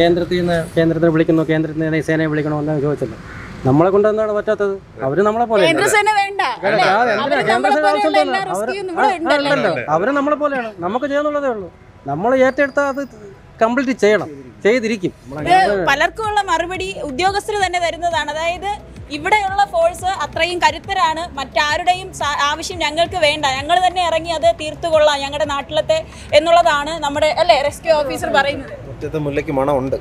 കേന്ദ്രത്തിൽ നിന്ന് കേന്ദ്രത്തിന് വിളിക്കുന്നു കേന്ദ്രത്തിൽ നിന്ന് സേനയെ വിളിക്കണോ എന്നാണ് ചോദിച്ചല്ലോ നമ്മളെ കൊണ്ട് എന്താണ് പറ്റാത്തത്? അവർ നമ്മളെ പോലെ കേന്ദ്രസേന വേണ്ട. അല്ലേ? അവർ നമ്മളെ പോലെയാണ്. നമുക്ക് ചെയ്യാന്നുള്ളതേ ഉള്ളൂ. നമ്മൾ ഏറ്റെടുത്ത അത് കംപ്ലീറ്റ് ചെയ്യണം. ചെയ്തിരിക്കും. പലർക്കും പലർക്കുമുള്ള മറുപടി ഉദ്യോഗസ്ഥർ തന്നെ തരുന്നതാണ്. അതായത് ഇവിടെയുള്ള ഫോഴ്സ് അത്രയും കരുത്തരാണ്. മറ്റാരുടെയും ആവശ്യം ഞങ്ങൾക്ക് വേണ്ട. ഞങ്ങൾ തന്നെ ഇറങ്ങി അത് തീർത്തുകൊള്ളാം. ഞങ്ങളുടെ നാട്ടിലത്തെ എന്നുള്ളതാണ് നമ്മുടെ അല്ലെ റെസ്ക്യൂ ഓഫീസർ പറയുന്നത്. മുറ്റത്തെ മുല്ലയ്ക്ക് മണമുണ്ട്.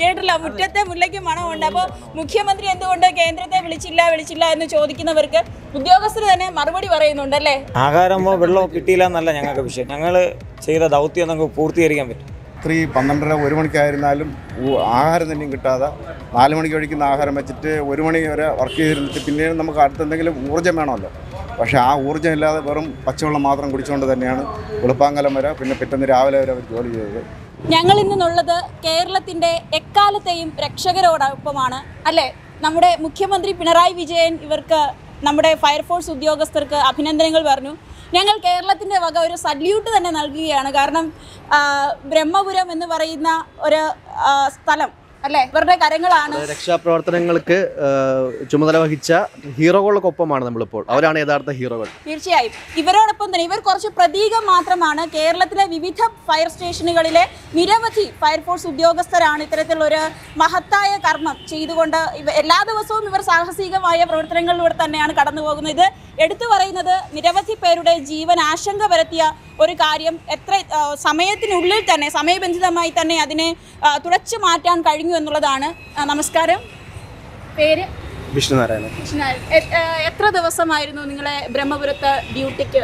കേട്ടില്ല മുറ്റത്തെ മുല്ലയ്ക്ക് മണമുണ്ട്. അപ്പോൾ മുഖ്യമന്ത്രി എന്തുകൊണ്ട് കേന്ദ്രത്തെ വിളിച്ചില്ല വിളിച്ചില്ല എന്ന് ചോദിക്കുന്നവർക്ക് ഉദ്യോഗസ്ഥർ തന്നെ മറുപടി പറയുന്നുണ്ട് അല്ലേ? ആഹാരമോ വെള്ളമോ കിട്ടിയില്ല എന്നല്ല ഞങ്ങൾക്ക് വിഷയം. ഞങ്ങൾ ചെയ്ത ദൗത്യം നമുക്ക് പൂർത്തീകരിക്കാൻ പറ്റും. രാത്രി പന്ത്രണ്ടര ഒരു മണിക്കായിരുന്നാലും ആഹാരം തന്നെയും കിട്ടാതെ നാല് മണിക്ക് കഴിക്കുന്ന ആഹാരം വെച്ചിട്ട് ഒരു മണി വരെ വർക്ക് ചെയ്തിരുന്നിട്ട് പിന്നീട് നമുക്ക് അടുത്ത് എന്തെങ്കിലും ഊർജം വേണമല്ലോ. പക്ഷേ ആ ഊർജം ഇല്ലാതെ വെറും പച്ചവെള്ളം മാത്രം കുടിച്ചുകൊണ്ട് തന്നെയാണ് വെളുപ്പാങ്കലം വരെ പിന്നെ പെട്ടെന്ന് രാവിലെ വരെ അവർ ജോലി ചെയ്തത് ഞങ്ങൾ ഇന്നുള്ളത് കേരളത്തിന്റെ എക്കാലത്തെയും രക്ഷകരോടൊപ്പമാണ്. അല്ലെ? നമ്മുടെ മുഖ്യമന്ത്രി പിണറായി വിജയൻ ഇവർക്ക് നമ്മുടെ ഫയർഫോഴ്സ് ഉദ്യോഗസ്ഥർക്ക് അഭിനന്ദനങ്ങൾ പറഞ്ഞു. ഞങ്ങൾ കേരളത്തിന്റെ വക ഒരു സല്യൂട്ട് തന്നെ നൽകുകയാണ്. കാരണം ബ്രഹ്മപുരം എന്ന് പറയുന്ന ഒരു സ്ഥലം അല്ലെ? ഇവരുടെ കരങ്ങളാണ്. രക്ഷാപ്രവർത്തനങ്ങൾക്ക് ചുമതല വഹിച്ച ഹീറോകൾക്കൊപ്പമാണ് നമ്മളിപ്പോൾ. അവരാണ് യഥാർത്ഥ ഹീറോകൾ. തീർച്ചയായും. ഇവരോടൊപ്പം തന്നെ ഇവർ കുറച്ച് പ്രതീകം മാത്രമാണ് കേരളത്തിലെ വിവിധ ഫയർ സ്റ്റേഷനുകളിലെ നിരവധി ഫയർഫോഴ്സ് ഉദ്യോഗസ്ഥരാണ് ഇത്തരത്തിലുള്ള ഒരു മഹത്തായ കർമ്മം ചെയ്തുകൊണ്ട് എല്ലാ ദിവസവും ഇവർ സാഹസികമായ പ്രവർത്തനങ്ങളിലൂടെ തന്നെയാണ് കടന്നു പോകുന്നത് ഇത് എടുത്തു പറയുന്നത് നിരവധി പേരുടെ ജീവൻ ആശങ്ക പരത്തിയ ഒരു കാര്യം. എത്ര സമയത്തിനുള്ളിൽ തന്നെ സമയബന്ധിതമായി തന്നെ അതിനെ തുടച്ചു മാറ്റാൻ കഴിഞ്ഞു എന്നുള്ളതാണ്. നമസ്കാരം. പേര്? വിഷ്ണുനാരായണൻ. എത്ര ദിവസമായിരുന്നു നിങ്ങളെ ബ്രഹ്മപുരത്ത് ഡ്യൂട്ടിക്ക്?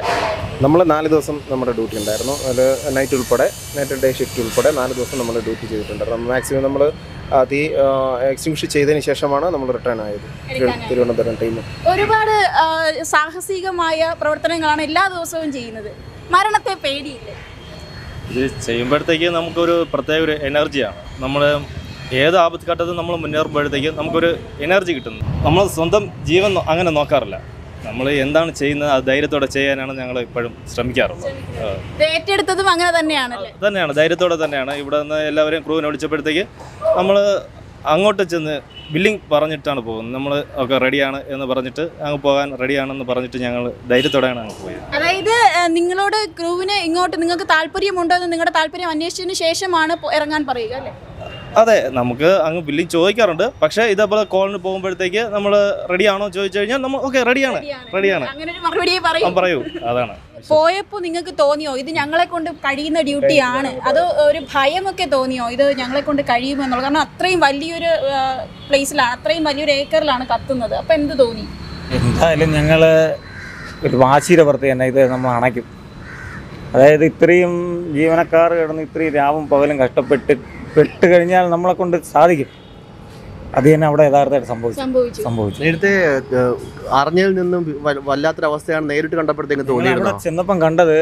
നമ്മൾ നാല് ദിവസം നമ്മുടെ ഡ്യൂട്ടി ഉണ്ടായിരുന്നു. അത് നൈറ്റ് ഉൾപ്പെടെ നൈറ്റ് ഡേ ഷിഫ്റ്റ് ഉൾപ്പെടെ നാല് ദിവസം നമ്മൾ ഡ്യൂട്ടി ചെയ്തിട്ടുണ്ടായിരുന്നു. മാക്സിമം നമ്മൾ തീ എക്സ്റ്റിങ്ഷ് ചെയ്തതിന് ശേഷമാണ് നമ്മൾ റിട്ടേൺ ആയത്. തിരുവനന്തപുരം ടീം ഒരുപാട് സാഹസികമായ പ്രവർത്തനങ്ങളാണ് എല്ലാ ദിവസവും ചെയ്യുന്നത്. മരണത്തെ പേടിയില്ലേ? ഇത് ചെയ്യുമ്പോഴത്തേക്ക് നമുക്കൊരു പ്രത്യേക ഒരു എനർജിയാണ് നമ്മൾ ഏത് ആപത്ത് ഘട്ടത്തിൽ നമ്മൾ മുന്നേറുമ്പോഴത്തേക്കും നമുക്കൊരു എനർജി കിട്ടുന്നു. നമ്മൾ സ്വന്തം ജീവൻ അങ്ങനെ നോക്കാറില്ല. നമ്മൾ എന്താണ് ചെയ്യുന്നത് അത് ധൈര്യത്തോടെ ചെയ്യാനാണ് ഞങ്ങൾ ഇപ്പോഴും ശ്രമിക്കാറുള്ളത്. ഏറ്റെടുത്തതും അങ്ങനെ തന്നെയാണല്ലേ? തന്നെയാണ് ധൈര്യത്തോടെ തന്നെയാണ്. ഇവിടെ നിന്ന് എല്ലാവരെയും ക്രൂവിനെ വിളിച്ചപ്പോഴത്തേക്ക് നമ്മൾ അങ്ങോട്ട് ചെന്ന് ബില്ലിംഗ് പറഞ്ഞിട്ടാണ് പോകുന്നത്. നമ്മൾ ഒക്കെ റെഡിയാണ് എന്ന് പറഞ്ഞിട്ട് അങ്ങ് പോകാൻ റെഡിയാണെന്ന് പറഞ്ഞിട്ട് ഞങ്ങൾ ധൈര്യത്തോടെയാണ് അങ്ങ് പോയത്. അതായത് നിങ്ങളോട് ക്രൂവിനെ ഇങ്ങോട്ട് നിങ്ങൾക്ക് താല്പര്യമുണ്ടോ എന്ന് നിങ്ങളുടെ താല്പര്യം അന്വേഷിച്ചതിന് ശേഷമാണ് ഇറങ്ങാൻ പറയുക അല്ലേ? അതെ നമുക്ക് അങ്ങ് ബില്ലിംഗ് ചോദിക്കാറുണ്ട്. പക്ഷേ ഇതേപോലെ കോളിന് പോകുമ്പോഴത്തേക്ക് നമ്മൾ റെഡിയാണോ ചോദിച്ചു കഴിഞ്ഞാൽ നമ്മൾ ഓക്കെ റെഡിയാണ് റെഡിയാണ് അങ്ങനെ ഒരു മറുപടിയെ ആ, പറയും. പറയൂ അതാണ്. പോയപ്പോ നിങ്ങൾക്ക് തോന്നിയോ? ഇത് ഞങ്ങളെ കൊണ്ട് കഴിയുന്ന ഡ്യൂട്ടിയാണ് അത് ഒരു ഭയമൊക്കെ തോന്നിയോ? ഇത് ഞങ്ങളെ കൊണ്ട് കഴിയുമെന്നുള്ളത് കാരണം അത്രയും വലിയൊരു പ്ലേസിലാണ് അത്രയും വലിയൊരു ഏക്കറിലാണ് കത്തുന്നത്. അപ്പൊ എന്ത് തോന്നി? എന്തായാലും ഞങ്ങൾ ഒരു വാശിയുടെ പുറത്ത് തന്നെ ഇത് നമ്മൾ അണയ്ക്കും. അതായത് ഇത്രയും ജീവനക്കാർ കിടന്ന് ഇത്രയും രാവും പകലും കഷ്ടപ്പെട്ട് പെട്ട് കഴിഞ്ഞാൽ നമ്മളെ കൊണ്ട് സാധിക്കും. അത് തന്നെ അവിടെ യഥാർത്ഥമായിട്ട് സംഭവിച്ചു. സംഭവിച്ചു. സംഭവിച്ചു. നേരത്തെ അറിഞ്ഞതിൽ നിന്നും വല്ലാത്തൊരു അവസ്ഥയാണ് നേരിട്ട് കണ്ടപ്പോഴത്തേക്ക് തോന്നി അവിടെ ചെന്നപ്പം കണ്ടത്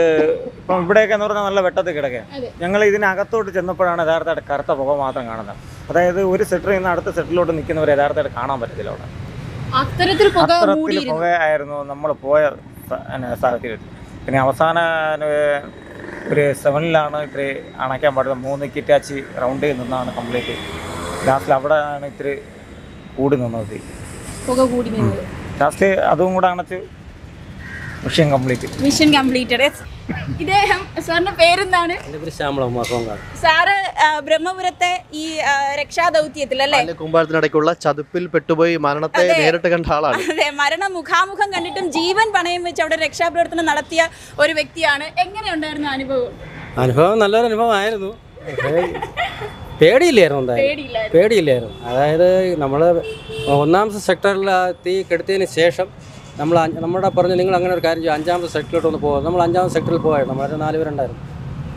ഇപ്പം ഇവിടെയൊക്കെ എന്ന് പറഞ്ഞാൽ നല്ല വെട്ടത്തിൽ കിടക്കുക ഞങ്ങൾ ഇതിനകത്തോട്ട് ചെന്നപ്പോഴാണ് യഥാർത്ഥമായിട്ട് കറുത്ത പുക മാത്രം കാണുന്നത്. അതായത് ഒരു സെറ്ററിൽ നിന്ന് അടുത്ത സെറ്റിലോട്ട് നിൽക്കുന്നവർ യഥാർത്ഥമായിട്ട് കാണാൻ പറ്റത്തില്ല അവിടെ. അത്തരത്തിൽ പുകയായിരുന്നു നമ്മൾ പോയ സാഹചര്യത്തിൽ. പിന്നെ അവസാന ഒരു സെവനിലാണ് ഇത്തിരി അണയ്ക്കാൻ പാടില്ല മൂന്ന് കിറ്റാച്ചി റൗണ്ട് ചെയ്ത് നിന്നാണ് കംപ്ലീറ്റ് ലാസ്റ്റിൽ അവിടെയാണ് ഇത്തിരി കൂടി നിന്നത്. പുക കൂടി നിന്നത്. ലാസ്റ്റ് അതും കൂടെ അണച്ച് മിഷൻ കംപ്ലീറ്റ് മിഷൻ കംപ്ലീറ്റഡ് ഇദ്ദേഹം സാറിന്റെ പേരെന്താണ്? സാറ് ബ്രഹ്മപുരത്തെ ഈ രക്ഷാദൗത്യത്തിൽ അല്ലേ? കുമ്പാരത്തിനിടയ്ക്കുള്ള ചതുപ്പിൽ പെട്ടുപോയി മരണത്തെ നേരിട്ട് കണ്ട ആളാണ്. അതെ മരണം മുഖാമുഖം കണ്ടിട്ടും ജീവൻ പണയം വെച്ച് അവിടെ രക്ഷാപ്രവർത്തനം നടത്തിയ ഒരു വ്യക്തിയാണ്. എങ്ങനെയുണ്ടായിരുന്നു അനുഭവം? അനുഭവം നല്ലൊരു അനുഭവമായിരുന്നു. പേടിയില്ലായിരുന്നു എന്തായാലും. പേടിയില്ലായിരുന്നു. അതായത് നമ്മൾ ഒന്നാം സെക്ടറിൽ തീ കെടുത്തിയതിന് ശേഷം നമ്മൾ നമ്മുടെ പറഞ്ഞ് നിങ്ങൾ അങ്ങനെ ഒരു കാര്യം ചെയ്യും അഞ്ചാമത്തെ സെക്ടറിലോട്ട് ഒന്ന് പോകാം. നമ്മൾ അഞ്ചാമത്തെ സെക്ടറിൽ പോയായിരുന്നു നമ്മൾ നാല് പേരുണ്ടായിരുന്നു.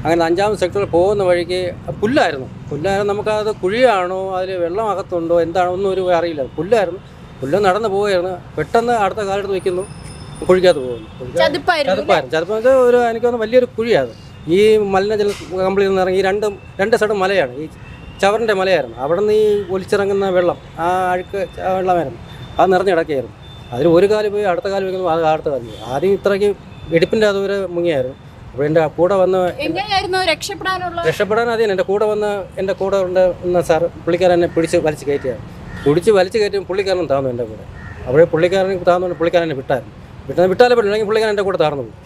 അങ്ങനെ അഞ്ചാമത്തെ സെക്ടറിൽ പോകുന്ന വഴിക്ക് പുല്ലായിരുന്നു. പുല്ലായിരുന്നു നമുക്കത് കുഴിയാണോ അതിൽ വെള്ളം അകത്തുണ്ടോ എന്താണോ ഒന്നും ഒരു അറിയില്ല. പുല്ലായിരുന്നു പുല്ല് നടന്നു പോവുകയായിരുന്നു. പെട്ടെന്ന് അടുത്ത കാലെടുത്ത് വയ്ക്കുന്നു കുഴിക്കകത്ത് പോകുന്നു. ചതുപ്പായിരുന്നു? ചതുപ്പ് വെച്ചാൽ ഒരു എനിക്ക് തോന്നുന്നു വലിയൊരു കുഴിയാണ്. ഈ മലിനജല കമ്പളിയിൽ നിന്ന് ഇറങ്ങി രണ്ട് രണ്ട് സൈഡും മലയാണ്. ഈ ചവറിന്റെ മലയായിരുന്നു. അവിടെ നിന്ന് ഈ ഒലിച്ചിറങ്ങുന്ന വെള്ളം ആ അഴുക്ക് വെള്ളമായിരുന്നു. അത് നിറഞ്ഞ് കിടക്കുകയായിരുന്നു. അതിൽ ഒരു കാൽ പോയി അടുത്ത കാൽ വയ്ക്കുന്നു അത് അടുത്ത കാൽ ആദ്യം ഇത്രയ്ക്ക് വെടിപ്പിന്റെ അതുവരെ മുങ്ങിയായിരുന്നു. അപ്പോൾ എന്റെ കൂടെ വന്ന് രക്ഷപ്പെടാനുള്ള രക്ഷപ്പെടാൻ അതിന് എന്റെ കൂടെ വന്ന് എന്റെ കൂടെ ഉണ്ട് സാർ പുള്ളിക്കാരൻ എന്നെ പിടിച്ച് വലിച്ച് കയറ്റിയാണ് പിടിച്ച് വലിച്ച് കയറ്റിയും പുള്ളിക്കാരനും താന്നു എന്റെ കൂടെ. അപ്പോഴേ പുള്ളിക്കാരൻ താന്നുകൊണ്ട് പുള്ളിക്കാരൻ എന്നെ വിട്ടായിരുന്നു. വിട്ടാൽ വിട്ടാലേ പറ്റില്ല അല്ലെങ്കിൽ പുള്ളിക്കാരൻ എന്റെ കൂടെ താർന്നു പോകും.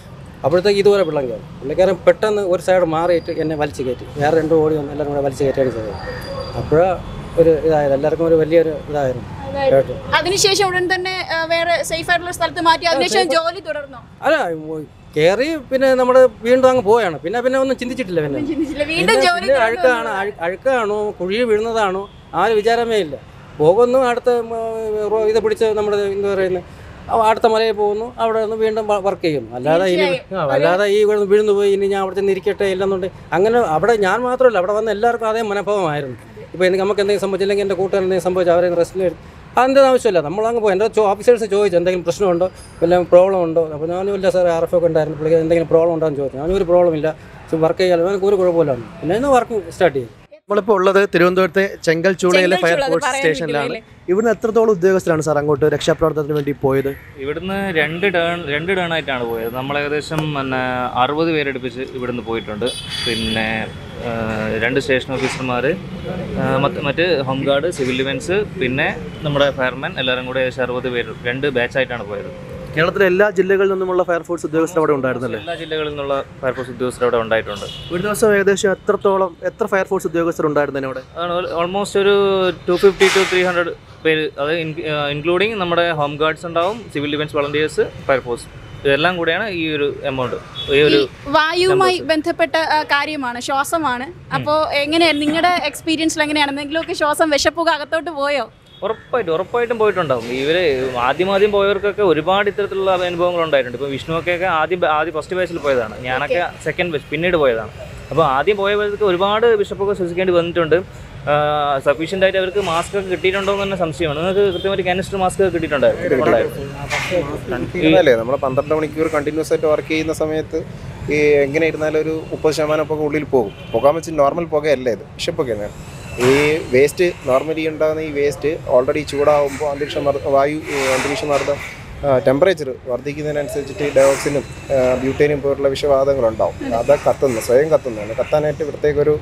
അപ്പോഴത്തേക്ക് ഇതുപോലെ പിള്ളങ്കയാണ് പുള്ളിക്കാരൻ പെട്ടെന്ന് ഒരു സൈഡ് മാറിയിട്ട് എന്നെ വലിച്ചു കയറ്റി. വേറെ രണ്ട് ഓടി വന്ന് എല്ലാവരും കൂടെ വലിച്ചു കയറ്റിയാണ് ചെയ്തത്. അപ്പോഴാണ് ഒരു ഇതായത്. എല്ലാവർക്കും ഒരു വലിയൊരു ഇതായിരുന്നു. അതിനുശേഷം ഉടൻ തന്നെ വേറെ സേഫ് ആയിട്ടുള്ള സ്ഥലത്ത് മാറ്റി അതിനുശേഷം ജോലി തുടർന്നോ? അല്ല കയറി പിന്നെ നമ്മൾ വീണ്ടും അങ്ങ് പോയാണ്. പിന്നെ പിന്നെ ഒന്നും ചിന്തിച്ചിട്ടില്ല പിന്നെ. അഴുക്കാണ് അഴു- അഴുക്കാണോ കുഴി വീഴുന്നതാണോ ആ ഒരു വിചാരമേ ഇല്ല. പോകുന്നു അടുത്ത ഇത് പിടിച്ച് നമ്മുടെ എന്താ പറയുന്നത് അടുത്ത മലയിൽ പോകുന്നു അവിടെ നിന്ന് വീണ്ടും വർക്ക് ചെയ്യുന്നു അല്ലാതെ ഇനി അല്ലാതെ ഈ ഇവിടെ നിന്ന് വീഴുന്നു പോയി ഇനി ഞാൻ അവിടെ ചെന്ന് ഇരിക്കട്ടെ ഇല്ലെന്നുണ്ട് അങ്ങനെ അവിടെ ഞാൻ മാത്രമല്ല അവിടെ വന്ന എല്ലാവർക്കും അതേ മനോഭാവമായിരുന്നു. ഇപ്പോൾ എനിക്ക് നമുക്ക് എന്തെങ്കിലും സംഭവിച്ചില്ലെങ്കിൽ എന്റെ കൂട്ടുകാരെന്തെങ്കിലും സംഭവിച്ചു അവരെ എടുത്ത് അതിന്റെ ആവശ്യമില്ല. നമ്മൾ അങ്ങ് പോയി എന്റെ ഓഫീസേഴ്സ് ചോദിച്ചു എന്തെങ്കിലും പ്രശ്നമുണ്ടോ? വല്ല പ്രോബ്ലം ഉണ്ടോ അപ്പോൾ ഞാനും ഇല്ല സാർ ആർ എഫ് ഒക്കെ ഉണ്ടായിരുന്നു. പുള്ളിക്ക് എന്തെങ്കിലും പ്രോബ്ലം ഉണ്ടോ എന്ന് ചോദിച്ചു. ഞാനൊരു പ്രോബ്ലം ഇല്ല വർക്ക് ചെയ്യാൻ എനിക്ക് ഒരു കുഴപ്പമില്ല പിന്നെ ഇന്ന് വർക്ക് സ്റ്റാർട്ട് ചെയ്യും നമ്മളിപ്പോൾ ഉള്ളത് തിരുവനന്തപുരത്തെ ചെങ്കൽ ചൂളയിലെ ഫയർഫോഴ്സ് സ്റ്റേഷനിലാണ്. ഇവിടുന്ന് എത്രത്തോളം ഉദ്യോഗസ്ഥരാണ് സാർ അങ്ങോട്ട് രക്ഷാപ്രവർത്തനത്തിന് വേണ്ടി പോയത്? ഇവിടുന്ന് രണ്ട് ടേൺ രണ്ട് ടേൺ ആയിട്ടാണ് പോയത്. നമ്മൾ ഏകദേശം പിന്നെ അറുപത് പേരെടുപ്പിച്ച് ഇവിടുന്ന് പോയിട്ടുണ്ട്. പിന്നെ രണ്ട് സ്റ്റേഷൻ ഓഫീസർമാർ മറ്റ് മറ്റ് ഹോം ഗാർഡ് സിവിൽ ഡിഫൻസ് പിന്നെ നമ്മുടെ ഫയർമാൻ എല്ലാവരും കൂടെ ഏകദേശം അറുപത് പേര് രണ്ട് ബാച്ചായിട്ടാണ് പോയത്. കേരളത്തിലെ എല്ലാ ജില്ലകളിൽ നിന്നുമുള്ള ഫയർഫോഴ്സ് ഉദ്യോഗസ്ഥർ അവിടെ ഉണ്ടായിരുന്നല്ലേ? എല്ലാ ജില്ലകളിൽ നിന്നുള്ള ഫയർഫോഴ്സ് ഉദ്യോഗസ്ഥർ അവിടെ ഉണ്ടായിട്ടുണ്ട്. ഒരു ദിവസം ഏകദേശം എത്രത്തോളം എത്ര ഫയർഫോഴ്സ് ഉദ്യോഗസ്ഥർ ഉണ്ടായിരുന്നു അവിടെ? ഓൾമോസ്റ്റ് ഒരു two fifty two three hundred പേര് അത് ഇൻക്ലൂഡിങ് നമ്മുടെ ഹോം ഗാർഡ്സ് ഉണ്ടാവും civil defence volunteers fire force ഇതെല്ലാം കൂടെയാണ് ഈ ഒരു എമൗണ്ട് ഈ ഒരു വായുവുമായി ബന്ധപ്പെട്ട കാര്യമാണ് ശ്വാസമാണ്. അപ്പോൾ എങ്ങനെയാണ് നിങ്ങളുടെ എക്സ്പീരിയൻസിൽ എങ്ങനെയാണ്? എന്തെങ്കിലുമൊക്കെ ശ്വാസം വിശപ്പുക അകത്തോട്ട് പോയോ? ഉറപ്പായിട്ടും ഉറപ്പായിട്ടും പോയിട്ടുണ്ടാവും. ഇവർ ആദ്യം ആദ്യം പോയവർക്കൊക്കെ ഒരുപാട് ഇത്തരത്തിലുള്ള അനുഭവങ്ങൾ ഉണ്ടായിട്ടുണ്ട്. ഇപ്പോൾ വിഷ്ണുവൊക്കെ ആദ്യം ആദ്യം ഫസ്റ്റ് ബാച്ചിൽ പോയതാണ്. ഞാനൊക്കെ സെക്കൻഡ് ബാച്ച് പിന്നീട് പോയതാണ്. അപ്പോൾ ആദ്യം പോയവർക്ക് ഒരുപാട് വിശപ്പൊക്കെ ശ്വസിക്കേണ്ടി വന്നിട്ടുണ്ട്. സഫീഷ്യന്റ് ആയിട്ട് അവർക്ക് മാസ്ക് ഒക്കെ കിട്ടിയിട്ടുണ്ടോ എന്ന് തന്നെ സംശയമാണ്. നിങ്ങൾക്ക് കൃത്യമായിട്ട് കാനിസ്റ്റർ മാസ്ക് ഒക്കെ കിട്ടിയിട്ടുണ്ടായിരുന്നു നമ്മൾ പന്ത്രണ്ട് മണിക്കൂർ കണ്ടിന്യൂസ് ആയിട്ട് വർക്ക് ചെയ്യുന്ന സമയത്ത് ഈ എങ്ങനെ ഇരുന്നാലും ഒരു മുപ്പത് ശതമാനം ഒക്കെ ഉള്ളിൽ പോകും. പുക വെച്ച് നോർമൽ പുകയല്ല ഇത്? വിഷപ്പൊക്കെയാണ് ഈ വേസ്റ്റ് നോർമലി ഉണ്ടാകുന്ന ഈ വേസ്റ്റ് ഓൾറെഡി ചൂടാകുമ്പോൾ അന്തരീക്ഷ വായു അന്തരീക്ഷ മർദ്ദം ടെമ്പറേച്ചർ വർദ്ധിക്കുന്നതിനനുസരിച്ചിട്ട് ഡയോക്സിനും ബ്യൂട്ടേനും പോലുള്ള വിഷവാതങ്ങളുണ്ടാവും അത് കത്തുന്നു സ്വയം കത്തുന്നതാണ്. കത്താനായിട്ട് പ്രത്യേക ഒരു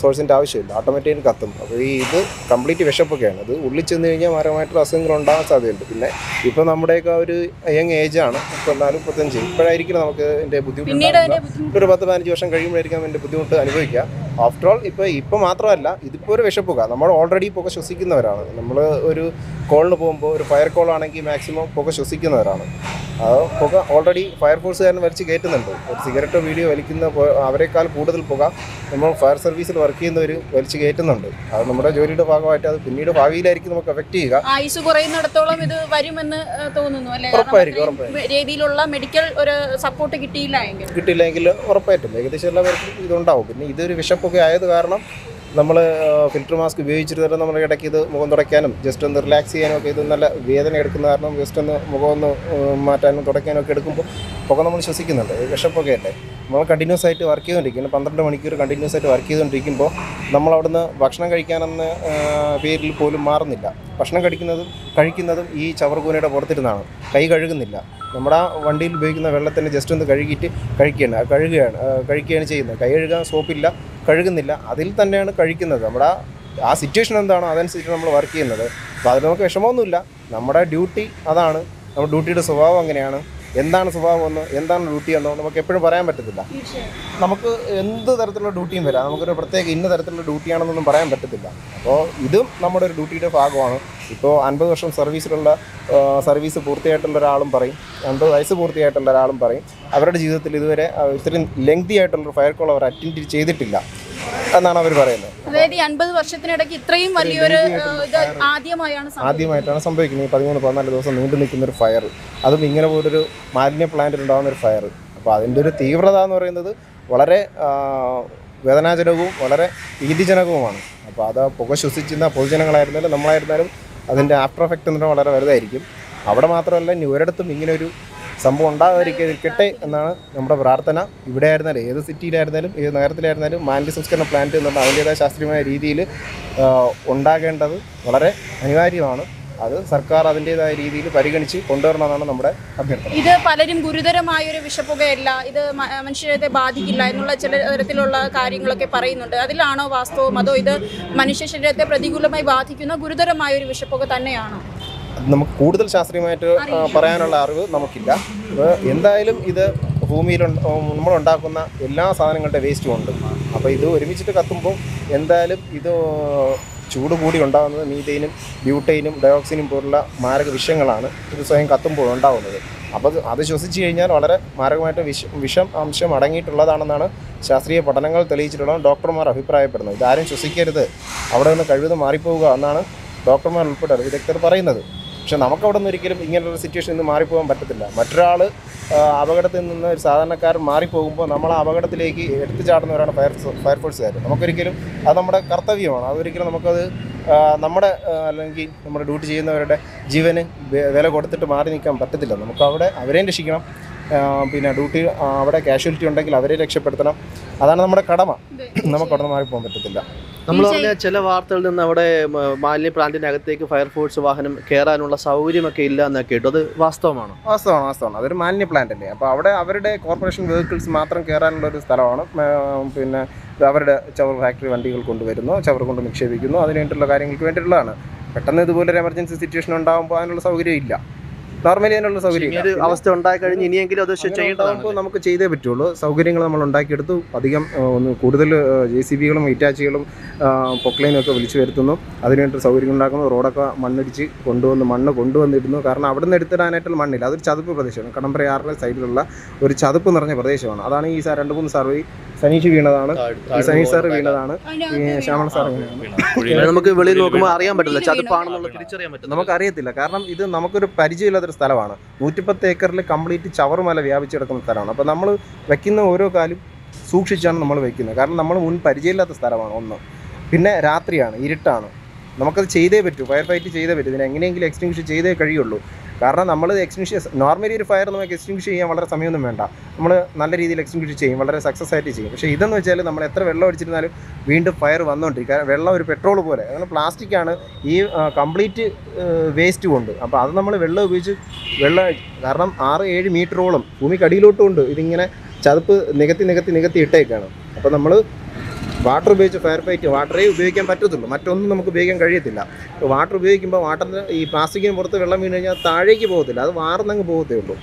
സോഴ്സിന്റെ ആവശ്യമില്ല. ഓട്ടോമാറ്റിക്കലി കത്തും. അപ്പോൾ ഈ ഇത് കംപ്ലീറ്റ് വിഷപ്പൊക്കെയാണ് ഇത് ഉള്ളിൽ ചെന്ന് കഴിഞ്ഞാൽ മാരകമായിട്ടുള്ള അസുഖങ്ങൾ ഉണ്ടാകാൻ സാധ്യതയുണ്ട്. പിന്നെ ഇപ്പോൾ നമ്മുടെയൊക്കെ ഒരു യങ് ഏജാണ് മുപ്പത്തിനാല് മുപ്പത്തഞ്ച് ഇപ്പോഴായിരിക്കും നമുക്ക് എന്റെ ബുദ്ധിമുട്ട് ഒരു പത്ത് പതിനഞ്ച് വർഷം കഴിയുമ്പോഴായിരിക്കും എന്റെ ബുദ്ധിമുട്ട് അനുഭവിക്കുക. ആഫ്റ്റർ ഓൾ ഇപ്പോൾ ഇപ്പോൾ മാത്രമല്ല ഇതിപ്പോൾ ഒരു വിഷപ്പുക നമ്മൾ ഓൾറെഡി പുക ശ്വസിക്കുന്നവരാണ്. നമ്മൾ ഒരു കോളിന് പോകുമ്പോൾ ഒരു ഫയർ കോൾ ആണെങ്കിൽ മാക്സിമം പുക ശ്വസിക്കുന്നവരാണ്. അത് പുക ഓൾറെഡി ഫയർ ഫയർഫോഴ്സുകാരൻ വലിച്ച് കയറ്റുന്നുണ്ട്. ഒരു സിഗരറ്റോ വീഡിയോ വലിക്കുന്ന അവരെക്കാൾ കൂടുതൽ പുക നമ്മൾ ഫയർ സർവീസിൽ വർക്ക് ചെയ്യുന്നവർ വലിച്ചു കയറ്റുന്നുണ്ട്. അത് നമ്മുടെ ജോലിയുടെ ഭാഗമായിട്ട് അത് പിന്നീട് ഭാവിയിലായിരിക്കും നമുക്ക് എഫക്ട് ചെയ്യുക. ആയുസ് കുറയുന്നിടത്തോളം ഇത് വരുമെന്ന് തോന്നുന്നു അല്ലെ. രീതിയിലുള്ള മെഡിക്കൽ ഒരു സപ്പോർട്ട് കിട്ടിയില്ല കിട്ടിയില്ലെങ്കിൽ ഉറപ്പായിട്ടും. ഏകദേശം എല്ലാവർക്കും ഇതുണ്ടാവും. പിന്നെ ഇതൊരു വിഷപ്പൊക്കെ ആയത് കാരണം നമ്മൾ ഫിൽറ്റർ മാസ്ക് ഉപയോഗിച്ചിട്ട് തന്നെ നമ്മൾ ഇടയ്ക്ക് ഇത് മുഖം തുടയ്ക്കാനും ജസ്റ്റ് ഒന്ന് റിലാക്സ് ചെയ്യാനും ഒക്കെ ഇത് നല്ല വേദന എടുക്കുന്ന കാരണം ജസ്റ്റ് ഒന്ന് മുഖം ഒന്ന് മാറ്റാനും തുടയ്ക്കാനും ഒക്കെ എടുക്കുമ്പോൾ പുക നമ്മൾ ശ്വസിക്കുന്നുണ്ട്. വിഷപ്പൊക്കെ അല്ലേ നമ്മൾ കണ്ടിന്യൂസ് ആയിട്ട് വർക്ക് ചെയ്തുകൊണ്ടിരിക്കുന്നു പന്ത്രണ്ട് മണിക്കൂർ കണ്ടിന്യൂസ് ആയിട്ട് വർക്ക് ചെയ്തുകൊണ്ടിരിക്കുമ്പോൾ നമ്മൾ അവിടുന്ന് ഭക്ഷണം കഴിക്കാനെന്ന പേരിൽ പോലും മാറുന്നില്ല. ഭക്ഷണം കഴിക്കുന്നതും കഴിക്കുന്നതും ഈ ചവർകൂനയുടെ പുറത്തിരുന്നാണ്. കൈ കഴുകുന്നില്ല. നമ്മുടെ ആ വണ്ടിയിൽ ഉപയോഗിക്കുന്ന വെള്ളത്തിന് ജസ്റ്റ് ഒന്ന് കഴുകിയിട്ട് കഴിക്കുകയാണ് കഴുകുകയാണ് കഴിക്കുകയാണ് ചെയ്യുന്നത്. കൈ കഴുകാൻ സോപ്പില്ല കഴുകുന്നില്ല. അതിൽ തന്നെയാണ് കഴിക്കുന്നത്. നമ്മുടെ ആ- സിറ്റുവേഷൻ എന്താണോ അതനുസരിച്ച് നമ്മൾ വർക്ക് ചെയ്യുന്നത്. അപ്പോൾ അതിൽ നമുക്ക് വിഷമമൊന്നുമില്ല. നമ്മുടെ ഡ്യൂട്ടി അതാണ്. നമ്മുടെ ഡ്യൂട്ടിയുടെ സ്വഭാവം അങ്ങനെയാണ്. എന്താണ് സ്വഭാവം എന്ന് എന്താണ് ഡ്യൂട്ടി എന്നോ നമുക്ക് എപ്പോഴും പറയാൻ പറ്റത്തില്ല. നമുക്ക് എന്ത് തരത്തിലുള്ള ഡ്യൂട്ടിയും വരാം. നമുക്കൊരു പ്രത്യേക ഇന്ന തരത്തിലുള്ള ഡ്യൂട്ടിയാണെന്നൊന്നും പറയാൻ പറ്റത്തില്ല. അപ്പോൾ ഇതും നമ്മുടെ ഒരു ഡ്യൂട്ടിയുടെ ഭാഗമാണ്. ഇപ്പോൾ അൻപത് വർഷം സർവീസിലുള്ള സർവീസ് പൂർത്തിയായിട്ടുള്ള ഒരാളും പറയും അൻപത് വയസ്സ് പൂർത്തിയായിട്ടുള്ള ഒരാളും പറയും. അവരുടെ ജീവിതത്തിൽ ഇതുവരെ ഇത്രയും ലെങ്തി ആയിട്ടുള്ള ഫയർ കോൾ അവർ അറ്റൻഡ് ചെയ്തിട്ടില്ല. എന്നാണ് അവർ പറയുന്നത്. അതായത് ഈ അൻപത് വർഷത്തിനിടയ്ക്ക് ഇത്രയും വലിയൊരു ഇത് ആദ്യമായാണ് സംഭവിക്കുന്നത്. ആദ്യമായിട്ടാണ് സംഭവിക്കുന്നത്. ഈ പതിമൂന്ന് പതിനാല് ദിവസം നീണ്ടു നിൽക്കുന്ന ഒരു ഫയർ അതും ഇങ്ങനെ പോലൊരു മാലിന്യ പ്ലാന്റിൽ ഉണ്ടാകുന്ന ഒരു ഫയർ അപ്പോൾ അതിന്റെ ഒരു തീവ്രത എന്ന് പറയുന്നത് വളരെ വേദനാജനകവും വളരെ ഭീതിജനകവുമാണ്. അപ്പോൾ അത് പുക ശ്വസിച്ചിരുന്ന പൊതുജനങ്ങളായിരുന്നാലും നമ്മളായിരുന്നാലും അതിന്റെ ആഫ്റ്റർ എഫക്റ്റ് എന്ന് പറഞ്ഞാൽ വളരെ വലുതായിരിക്കും. അവിടെ മാത്രമല്ല ഇനി ഒരിടത്തും ഇങ്ങനെ ഒരു സംഭവം ഉണ്ടാകാതിരിക്കട്ടെ എന്നാണ് നമ്മുടെ പ്രാർത്ഥന. ഇവിടെ ആയിരുന്നാലും ഏത് സിറ്റിയിലായിരുന്നാലും ഏത് നഗരത്തിലായിരുന്നാലും മാലിന്യ സംസ്കരണ പ്ലാന്റ് എന്നുള്ള അതിന്റേതായ ശാസ്ത്രീയമായ രീതിയിൽ ഉണ്ടാകേണ്ടത് വളരെ അനിവാര്യമാണ്. അത് സർക്കാർ അതിന്റെതായ രീതിയിൽ പരിഗണിച്ച് കൊണ്ടുവരണമെന്നാണ് നമ്മുടെ അഭ്യർത്ഥന. ഇത് പലരും ഗുരുതരമായ ഒരു വിഷപ്പുകയല്ല. ഇത് മനുഷ്യരെ ബാധിക്കില്ല എന്നുള്ള ചില തരത്തിലുള്ള കാര്യങ്ങളൊക്കെ പറയുന്നുണ്ട്. അതിലാണോ വാസ്തവം? അതോ ഇത് മനുഷ്യ ശരീരത്തെ പ്രതികൂലമായി ബാധിക്കുന്ന ഗുരുതരമായ ഒരു വിഷപ്പുക തന്നെയാണോ? നമുക്ക് കൂടുതൽ ശാസ്ത്രീയമായിട്ട് പറയാനുള്ള അറിവ് നമുക്കില്ല. എന്തായാലും ഇത് ഭൂമിയിൽ നമ്മൾ ഉണ്ടാക്കുന്ന എല്ലാ സാധനങ്ങളുടെ വേസ്റ്റും ഉണ്ട്. അപ്പോൾ ഇത് ഒരുമിച്ചിട്ട് കത്തുമ്പോൾ എന്തായാലും ഇത് ചൂട് കൂടി ഉണ്ടാകുന്നത് മീതൈനും ബ്യൂട്ടൈനും ഡയോക്സിനും പോലുള്ള മാരക വിഷങ്ങളാണ് ഇത് സ്വയം കത്തുമ്പോൾ ഉണ്ടാകുന്നത് അപ്പോൾ അത് അത് ശ്വസിച്ച് കഴിഞ്ഞാൽ വളരെ മാരകമായിട്ട് വിഷ വിഷം അംശം അടങ്ങിയിട്ടുള്ളതാണെന്നാണ് ശാസ്ത്രീയ പഠനങ്ങൾ തെളിയിച്ചിട്ടുള്ളത് ഡോക്ടർമാർ അഭിപ്രായപ്പെടുന്നത്. ഇതാരും ശ്വസിക്കരുത്. അവിടെ നിന്ന് കഴിവത് മാറിപ്പോവുക എന്നാണ് ഡോക്ടർമാർ ഉൾപ്പെടെ വിദഗ്ധർ പറയുന്നത്. പക്ഷെ നമുക്കവിടെ നിന്ന് ഒരിക്കലും ഇങ്ങനെയുള്ള സിറ്റുവേഷൻ നിന്ന് മാറിപ്പോകാൻ പറ്റത്തില്ല. മറ്റൊരാൾ അപകടത്തിൽ നിന്ന് ഒരു സാധാരണക്കാരൻ മാറിപ്പോകുമ്പോൾ നമ്മൾ ആ അപകടത്തിലേക്ക് എടുത്തു ചാടുന്നവരാണ് ഫയർ ഫയർഫോഴ്സുകാർ നമുക്കൊരിക്കലും അത് നമ്മുടെ കർത്തവ്യമാണ്. അതൊരിക്കലും നമുക്കത് നമ്മുടെ അല്ലെങ്കിൽ നമ്മുടെ ഡ്യൂട്ടി ചെയ്യുന്നവരുടെ ജീവന് വില കൊടുത്തിട്ട് മാറി നിൽക്കാൻ പറ്റത്തില്ല. നമുക്ക് അവിടെ അവരെയും രക്ഷിക്കണം പിന്നെ ഡ്യൂട്ടി അവിടെ കാഷ്വാലിറ്റി ഉണ്ടെങ്കിൽ അവരെ രക്ഷപ്പെടുത്തണം. അതാണ് നമ്മുടെ കടമ. നമുക്ക് അവിടെ മാറി പോകാൻ പറ്റത്തില്ല. നമ്മൾ പറഞ്ഞ ചില വാർത്തകളിൽ നിന്ന് അവിടെ മാലിന്യ പ്ലാന്റിന്റെ അകത്തേക്ക് ഫയർഫോഴ്സ് വാഹനം കയറാനുള്ള സൗകര്യമൊക്കെ ഇല്ല എന്നൊക്കെ കേട്ടു. അത് വാസ്തവമാണോ? വാസ്തവമാണ് വാസ്തവമാണ്. അതൊരു മാലിന്യ പ്ലാന്റ് അല്ലേ. അപ്പോൾ അവിടെ അവരുടെ കോർപ്പറേഷൻ വെഹിക്കിൾസ് മാത്രം കയറാനുള്ള ഒരു സ്ഥലമാണ്. പിന്നെ അവരുടെ ചവർ ഫാക്ടറി വണ്ടികൾ കൊണ്ടുവരുന്നു ചവർ കൊണ്ട് നിക്ഷേപിക്കുന്നു. അതിന് വേണ്ടിയിട്ടുള്ള കാര്യങ്ങൾക്ക് വേണ്ടിയിട്ടുള്ളതാണ്. പെട്ടെന്ന് ഇതുപോലൊരു എമർജൻസി സിറ്റുവേഷൻ ഉണ്ടാകുമ്പോൾ അതിനുള്ള സൗകര്യം ഇല്ല. നോർമലി അതിനുള്ള സൗകര്യം ഒരു. അവസ്ഥ ഉണ്ടായി കഴിഞ്ഞ് ഇനിയെങ്കിലും അത് ചെയ്യേണ്ടതാണ് നമുക്ക് ചെയ്തേ പറ്റുള്ളൂ. സൗകര്യങ്ങൾ നമ്മൾ ഉണ്ടാക്കിയെടുത്തു. അധികം ഒന്ന് കൂടുതൽ ജെ സി ബികളും ഇറ്റാച്ചികളും പൊക്ലൈനും ഒക്കെ വിളിച്ചു വരുത്തുന്നു. അതിനുവേണ്ടി സൗകര്യങ്ങൾ ഉണ്ടാക്കുന്നു. റോഡൊക്കെ മണ്ണിടിച്ച് കൊണ്ടുവന്ന് മണ്ണ് കൊണ്ടുവന്നിടുന്നു കാരണം അവിടെ നിന്ന് എടുത്തിടാനായിട്ടുള്ള മണ്ണില്ല. അതൊരു ചതുപ്പ് പ്രദേശമാണ്. കടമ്പരയാറിന്റെ സൈഡിലുള്ള ഒരു ചതുപ്പ് നിറഞ്ഞ പ്രദേശമാണ്. അതാണ് ഈ സാർ രണ്ട് മൂന്ന് സർവേ സനീഷ് വീണതാണ്. സനീഷ് സാർ വീണതാണ്. ശ്യാമള സാർ വീണതാണ്. നമുക്ക് വെളിയിൽ നോക്കുമ്പോൾ അറിയാൻ പറ്റില്ല. ചതുപ്പാണെന്നുള്ള തിരിച്ചറിയാൻ പറ്റും നമുക്കറിയത്തില്ല കാരണം ഇത് നമുക്കൊരു പരിചയമില്ലാത്തൊരു സ്ഥലമാണ്. നൂറ്റിപ്പത്ത് ഏക്കറിൽ കംപ്ലീറ്റ് ചവറുമല വ്യാപിച്ചു കിടക്കുന്ന സ്ഥലമാണ്. അപ്പോൾ നമ്മൾ വയ്ക്കുന്ന ഓരോ കാലും സൂക്ഷിച്ചാണ് നമ്മൾ വയ്ക്കുന്നത് കാരണം നമ്മൾ മുൻ പരിചയമില്ലാത്ത സ്ഥലമാണ് ഒന്ന്. പിന്നെ രാത്രിയാണ് ഇരുട്ടാണ്. നമുക്കത് ചെയ്തേ പറ്റൂ. ഫയർ ഫൈറ്റ് ചെയ്തേ പറ്റൂ. ഇതിനെ എങ്ങനെയെങ്കിലും ചെയ്തേ കഴിയുള്ളൂ. കാരണം നമ്മൾ എക്സ്റ്റിങ്ഷ് നോർമലി ഒരു ഫയർ നമുക്ക് എക്സ്റ്റിങ്ഷ് ചെയ്യാൻ വളരെ സമയമൊന്നും വേണ്ട. നമ്മൾ നല്ല രീതിയിൽ എക്സ്റ്റിങ്ഷ് ചെയ്യും വളരെ സക്സസ് ആയിട്ട് ചെയ്യും. പക്ഷേ ഇതെന്ന് വെച്ചാൽ നമ്മൾ എത്ര വെള്ളം അടിച്ചിരുന്നാലും വീണ്ടും ഫയർ വന്നുകൊണ്ടിരിക്കും കാരണം വെള്ളം ഒരു പെട്രോൾ പോലെ. അങ്ങനെ പ്ലാസ്റ്റിക്കാണ് ഈ കംപ്ലീറ്റ് വേസ്റ്റ് കൊണ്ട്. അപ്പോൾ അത് നമ്മൾ വെള്ളം ഉപയോഗിച്ച് വെള്ളം കാരണം ആറ് ഏഴ് മീറ്ററോളം ഭൂമിക്കടിയിലോട്ടും ഉണ്ട് ഇതിങ്ങനെ ചതുപ്പ് നികത്തി നികത്തി നികത്തി ഇട്ടേക്കാണ്. അപ്പോൾ നമ്മൾ വാട്ടർ ഉപയോഗിച്ച് ഫയർ ഫൈറ്റ് വാട്ടറേ ഉപയോഗിക്കാൻ പറ്റത്തുള്ളൂ. മറ്റൊന്നും നമുക്ക് ഉപയോഗിക്കാൻ കഴിയത്തില്ല. വാട്ടർ ഉപയോഗിക്കുമ്പോൾ വാട്ടറിന് ഈ പ്ലാസ്റ്റിക്കിന് പുറത്ത് വെള്ളം വീണ് കഴിഞ്ഞാൽ താഴേക്ക് പോകത്തില്ല. അത് വാർന്നങ്ങ് പോകത്തേ ഉള്ളൂ.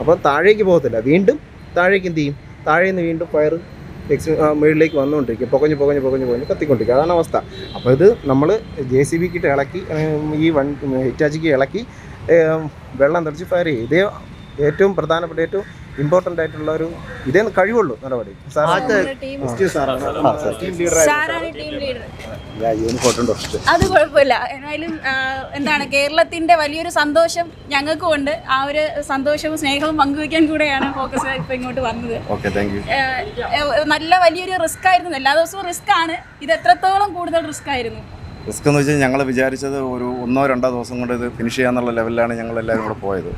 അപ്പോൾ താഴേക്ക് പോകത്തില്ല. വീണ്ടും താഴേക്ക് എന്ത് ചെയ്യും? താഴെ നിന്ന് വീണ്ടും ഫയർ എക്സ് മുകളിലേക്ക് വന്നുകൊണ്ടിരിക്കും. പുകഞ്ഞ് പുകഞ്ഞ് പുകഞ്ഞ് പുകഞ്ഞ് കത്തിക്കൊണ്ടിരിക്കും. അതാണ് അവസ്ഥ. അപ്പോൾ ഇത് നമ്മൾ ജെ സി ബിക്കിട്ട് ഇളക്കി ഈ വൺ ഹിറ്റാച്ചിക്ക് ഇളക്കി വെള്ളം തെറിച്ച് ഫയർ ചെയ്യും. ഇതേ ഏറ്റവും പ്രധാനപ്പെട്ട ഏറ്റവും ഇമ്പോർട്ടന്റ് ആയിട്ടുള്ള ഒരു ഇതേ കഴിവുള്ളൂ നടപടി. അത് കുഴപ്പമില്ല. എന്നാലും എന്താണ് കേരളത്തിന്റെ വലിയൊരു സന്തോഷം ഞങ്ങൾക്കും ഉണ്ട്. ആ ഒരു സന്തോഷവും സ്നേഹവും പങ്കുവെക്കാൻ കൂടെയാണ് ഫോക്കസ് ഇപ്പൊ ഇങ്ങോട്ട് വന്നത്. നല്ല വലിയൊരു റിസ്ക് ആയിരുന്നു. എല്ലാ ദിവസവും റിസ്ക് ആണ്. ഇത് എത്രത്തോളം കൂടുതൽ റിസ്ക് ആയിരുന്നു? റിസ്ക് എന്ന് വെച്ചാൽ ഞങ്ങൾ വിചാരിച്ചത് ഒരു ഒന്നോ രണ്ടോ ദിവസം കൊണ്ട് ഇത് ഫിനിഷ് ചെയ്യാന്നുള്ള ലെവലിലാണ് ഞങ്ങൾ എല്ലാവരും കൂടെ പോയത്.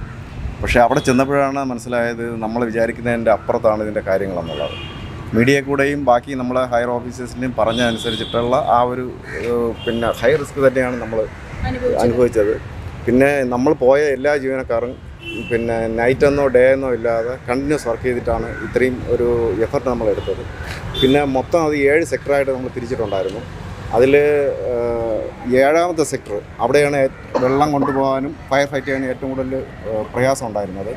പക്ഷേ അവിടെ ചെന്നപ്പോഴാണ് മനസ്സിലായത് നമ്മൾ വിചാരിക്കുന്നതിന്റെ അപ്പുറത്താണ് ഇതിന്റെ കാര്യങ്ങളെന്നുള്ളത്. മീഡിയ കൂടെയും ബാക്കി നമ്മളെ ഹയർ ഓഫീസേഴ്സിന്റെയും പറഞ്ഞനുസരിച്ചിട്ടുള്ള ആ ഒരു പിന്നെ ഹൈ റിസ്ക് തന്നെയാണ് നമ്മൾ അനുഭവിച്ചത്. പിന്നെ നമ്മൾ പോയ എല്ലാ ജീവനക്കാരും പിന്നെ നൈറ്റ് എന്നോ ഡേ എന്നോ ഇല്ലാതെ കണ്ടിന്യൂസ് വർക്ക് ചെയ്തിട്ടാണ് ഇത്രയും ഒരു എഫർട്ട് നമ്മൾ എടുത്തത് പിന്നെ മൊത്തം അത് ഏഴ് സെക്ടറായിട്ട് നമ്മൾ തിരിച്ചിട്ടുണ്ടായിരുന്നു. അതിൽ ഏഴാമത്തെ സെക്ടർ അവിടെയാണ് വെള്ളം കൊണ്ടുപോകാനും ഫയർ ഫൈറ്റ് ചെയ്യാനും ഏറ്റവും കൂടുതൽ പ്രയാസം ഉണ്ടായിരുന്നത്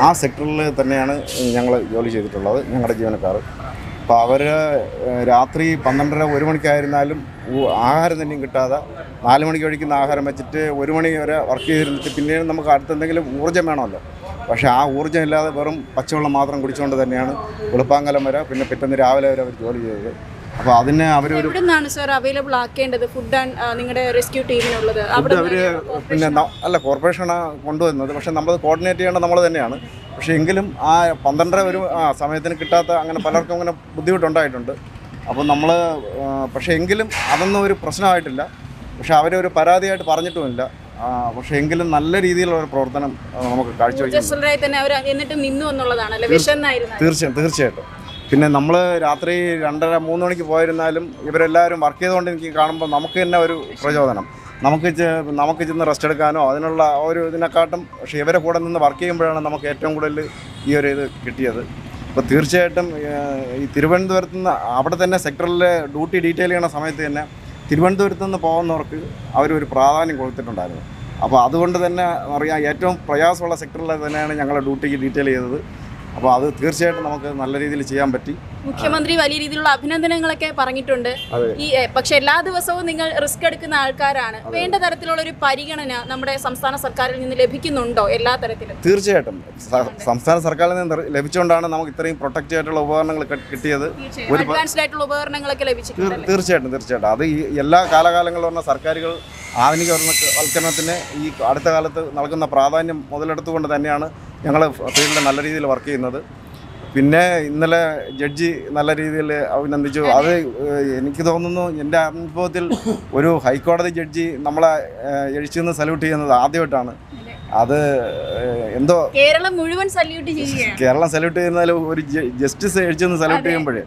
ആ സെക്ടറിൽ തന്നെയാണ് ഞങ്ങൾ ജോലി ചെയ്തിട്ടുള്ളത് ഞങ്ങളുടെ ജീവനക്കാർ അപ്പോൾ അവർ രാത്രി പന്ത്രണ്ടര ഒരു മണിക്കായിരുന്നാലും ആഹാരം തന്നെയും കിട്ടാതെ നാല് മണിക്ക് കഴിക്കുന്ന ആഹാരം വെച്ചിട്ട് ഒരു മണി വരെ വർക്ക് ചെയ്തിരുന്നിട്ട് പിന്നെയും നമുക്ക് അടുത്തെന്തെങ്കിലും ഊർജം വേണമല്ലോ. പക്ഷേ ആ ഊർജം ഇല്ലാതെ വെറും പച്ചവെള്ളം മാത്രം കുടിച്ചുകൊണ്ട് തന്നെയാണ് വെളുപ്പാങ്കലം വരെ പിന്നെ പെട്ടെന്ന് രാവിലെ വരെ അവർ ജോലി ചെയ്തത് അപ്പോൾ അതിന് അവർ ഒരു സർ അവൈലബിൾ ആക്കേണ്ടത്? ഫുഡ് ആൻഡ് നിങ്ങളുടെ റെസ്ക്യൂ ടീമിനുള്ളത് അവിടെ അവർ പിന്നെ അല്ല കോർപ്പറേഷനാണ് കൊണ്ടുവന്നത് പക്ഷേ നമ്മൾ കോർഡിനേറ്റ് ചെയ്യേണ്ടത് നമ്മൾ തന്നെയാണ്. പക്ഷെ എങ്കിലും ആ പന്ത്രണ്ടര ഒരു ആ സമയത്തിന് കിട്ടാത്ത അങ്ങനെ പലർക്കും അങ്ങനെ ബുദ്ധിമുട്ടുണ്ടായിട്ടുണ്ട്. അപ്പോൾ നമ്മൾ പക്ഷേ എങ്കിലും അതൊന്നും ഒരു പ്രശ്നമായിട്ടില്ല. പക്ഷെ അവരൊരു പരാതിയായിട്ട് പറഞ്ഞിട്ടുമില്ല. പക്ഷെ എങ്കിലും നല്ല രീതിയിലുള്ള ഒരു പ്രവർത്തനം നമുക്ക് കാഴ്ചവെച്ചു തീർച്ചയായും തീർച്ചയായിട്ടും. പിന്നെ നമ്മൾ രാത്രി രണ്ടര മൂന്ന് മണിക്ക് പോയിരുന്നാലും ഇവരെല്ലാവരും വർക്ക് ചെയ്തുകൊണ്ട് എനിക്ക് കാണുമ്പോൾ നമുക്ക് തന്നെ ഒരു പ്രചോദനം. നമുക്ക് നമുക്ക് ചെന്ന് റെസ്റ്റ് എടുക്കാനോ അതിനുള്ള ഒരു ഇതിനെക്കാട്ടും പക്ഷേ ഇവരെ കൂടെ നിന്ന് വർക്ക് ചെയ്യുമ്പോഴാണ് നമുക്ക് ഏറ്റവും കൂടുതൽ ഈ ഒരു ഇത് കിട്ടിയത്. അപ്പോൾ തീർച്ചയായിട്ടും ഈ തിരുവനന്തപുരത്ത് നിന്ന് അവിടെ തന്നെ സെക്ടറിലെ ഡ്യൂട്ടി ഡീറ്റെയിൽ ചെയ്യുന്ന സമയത്ത് തന്നെ തിരുവനന്തപുരത്ത് നിന്ന് പോകുന്നവർക്ക് അവരൊരു പ്രാധാന്യം കൊടുത്തിട്ടുണ്ടായിരുന്നു. അപ്പോൾ അതുകൊണ്ട് തന്നെ അറിയാം ഏറ്റവും പ്രയാസമുള്ള സെക്ടറിൽ തന്നെയാണ് ഞങ്ങൾ ഡ്യൂട്ടിക്ക് ഡീറ്റെയിൽ ചെയ്തത്. അപ്പോൾ അത് തീർച്ചയായിട്ടും നമുക്ക് നല്ല രീതിയിൽ ചെയ്യാൻ പറ്റി. മുഖ്യമന്ത്രി വലിയ രീതിയിലുള്ള അഭിനന്ദനങ്ങളൊക്കെ പറഞ്ഞിട്ടുണ്ട്. ഈ പക്ഷെ എല്ലാ ദിവസവും നിങ്ങൾ റിസ്ക് എടുക്കുന്ന ആൾക്കാരാണ്. വേണ്ട തരത്തിലുള്ള ഒരു പരിഗണന നമ്മുടെ സംസ്ഥാന സർക്കാരിൽ നിന്ന് ലഭിക്കുന്നുണ്ടോ എല്ലാ തരത്തിലും? തീർച്ചയായിട്ടും. സംസ്ഥാന സർക്കാരിൽ നിന്ന് ലഭിച്ചുകൊണ്ടാണ് നമുക്ക് ഇത്രയും പ്രൊട്ടക്റ്റ് ആയിട്ടുള്ള ഉപകരണങ്ങൾ കിട്ടിയത്. അഡ്വാൻസ്ഡ് ആയിട്ടുള്ള ഉപകരണങ്ങളൊക്കെ ലഭിച്ചിട്ടുണ്ട് തീർച്ചയായിട്ടും തീർച്ചയായിട്ടും. അത് ഈ എല്ലാ കാലകാലങ്ങളിൽ പറഞ്ഞ സർക്കാരുകൾ ആധുനികവൽക്കരണത്തിന് ഈ അടുത്ത കാലത്ത് നൽകുന്ന പ്രാധാന്യം മുതലെടുത്തുകൊണ്ട് തന്നെയാണ് ഞങ്ങൾ ഫീൽഡിൽ നല്ല രീതിയിൽ വർക്ക് ചെയ്യുന്നത്. പിന്നെ ഇന്നലെ ജഡ്ജി നല്ല രീതിയിൽ അഭിനന്ദിച്ചു. അത്. എനിക്ക് തോന്നുന്നു എന്റെ അനുഭവത്തിൽ ഒരു ഹൈക്കോടതി ജഡ്ജി നമ്മളെ എഴിച്ചു നിന്ന് സല്യൂട്ട് ചെയ്യുന്നത് ആദ്യമായിട്ടാണ്. അത്. എന്തോ കേരളം മുഴുവൻ സല്യൂട്ട് ചെയ്യുക കേരളം സല്യൂട്ട് ചെയ്യുന്നതിൽ ഒരു ജസ്റ്റിസ് നിന്ന് സല്യൂട്ട്. ചെയ്യുമ്പോഴേ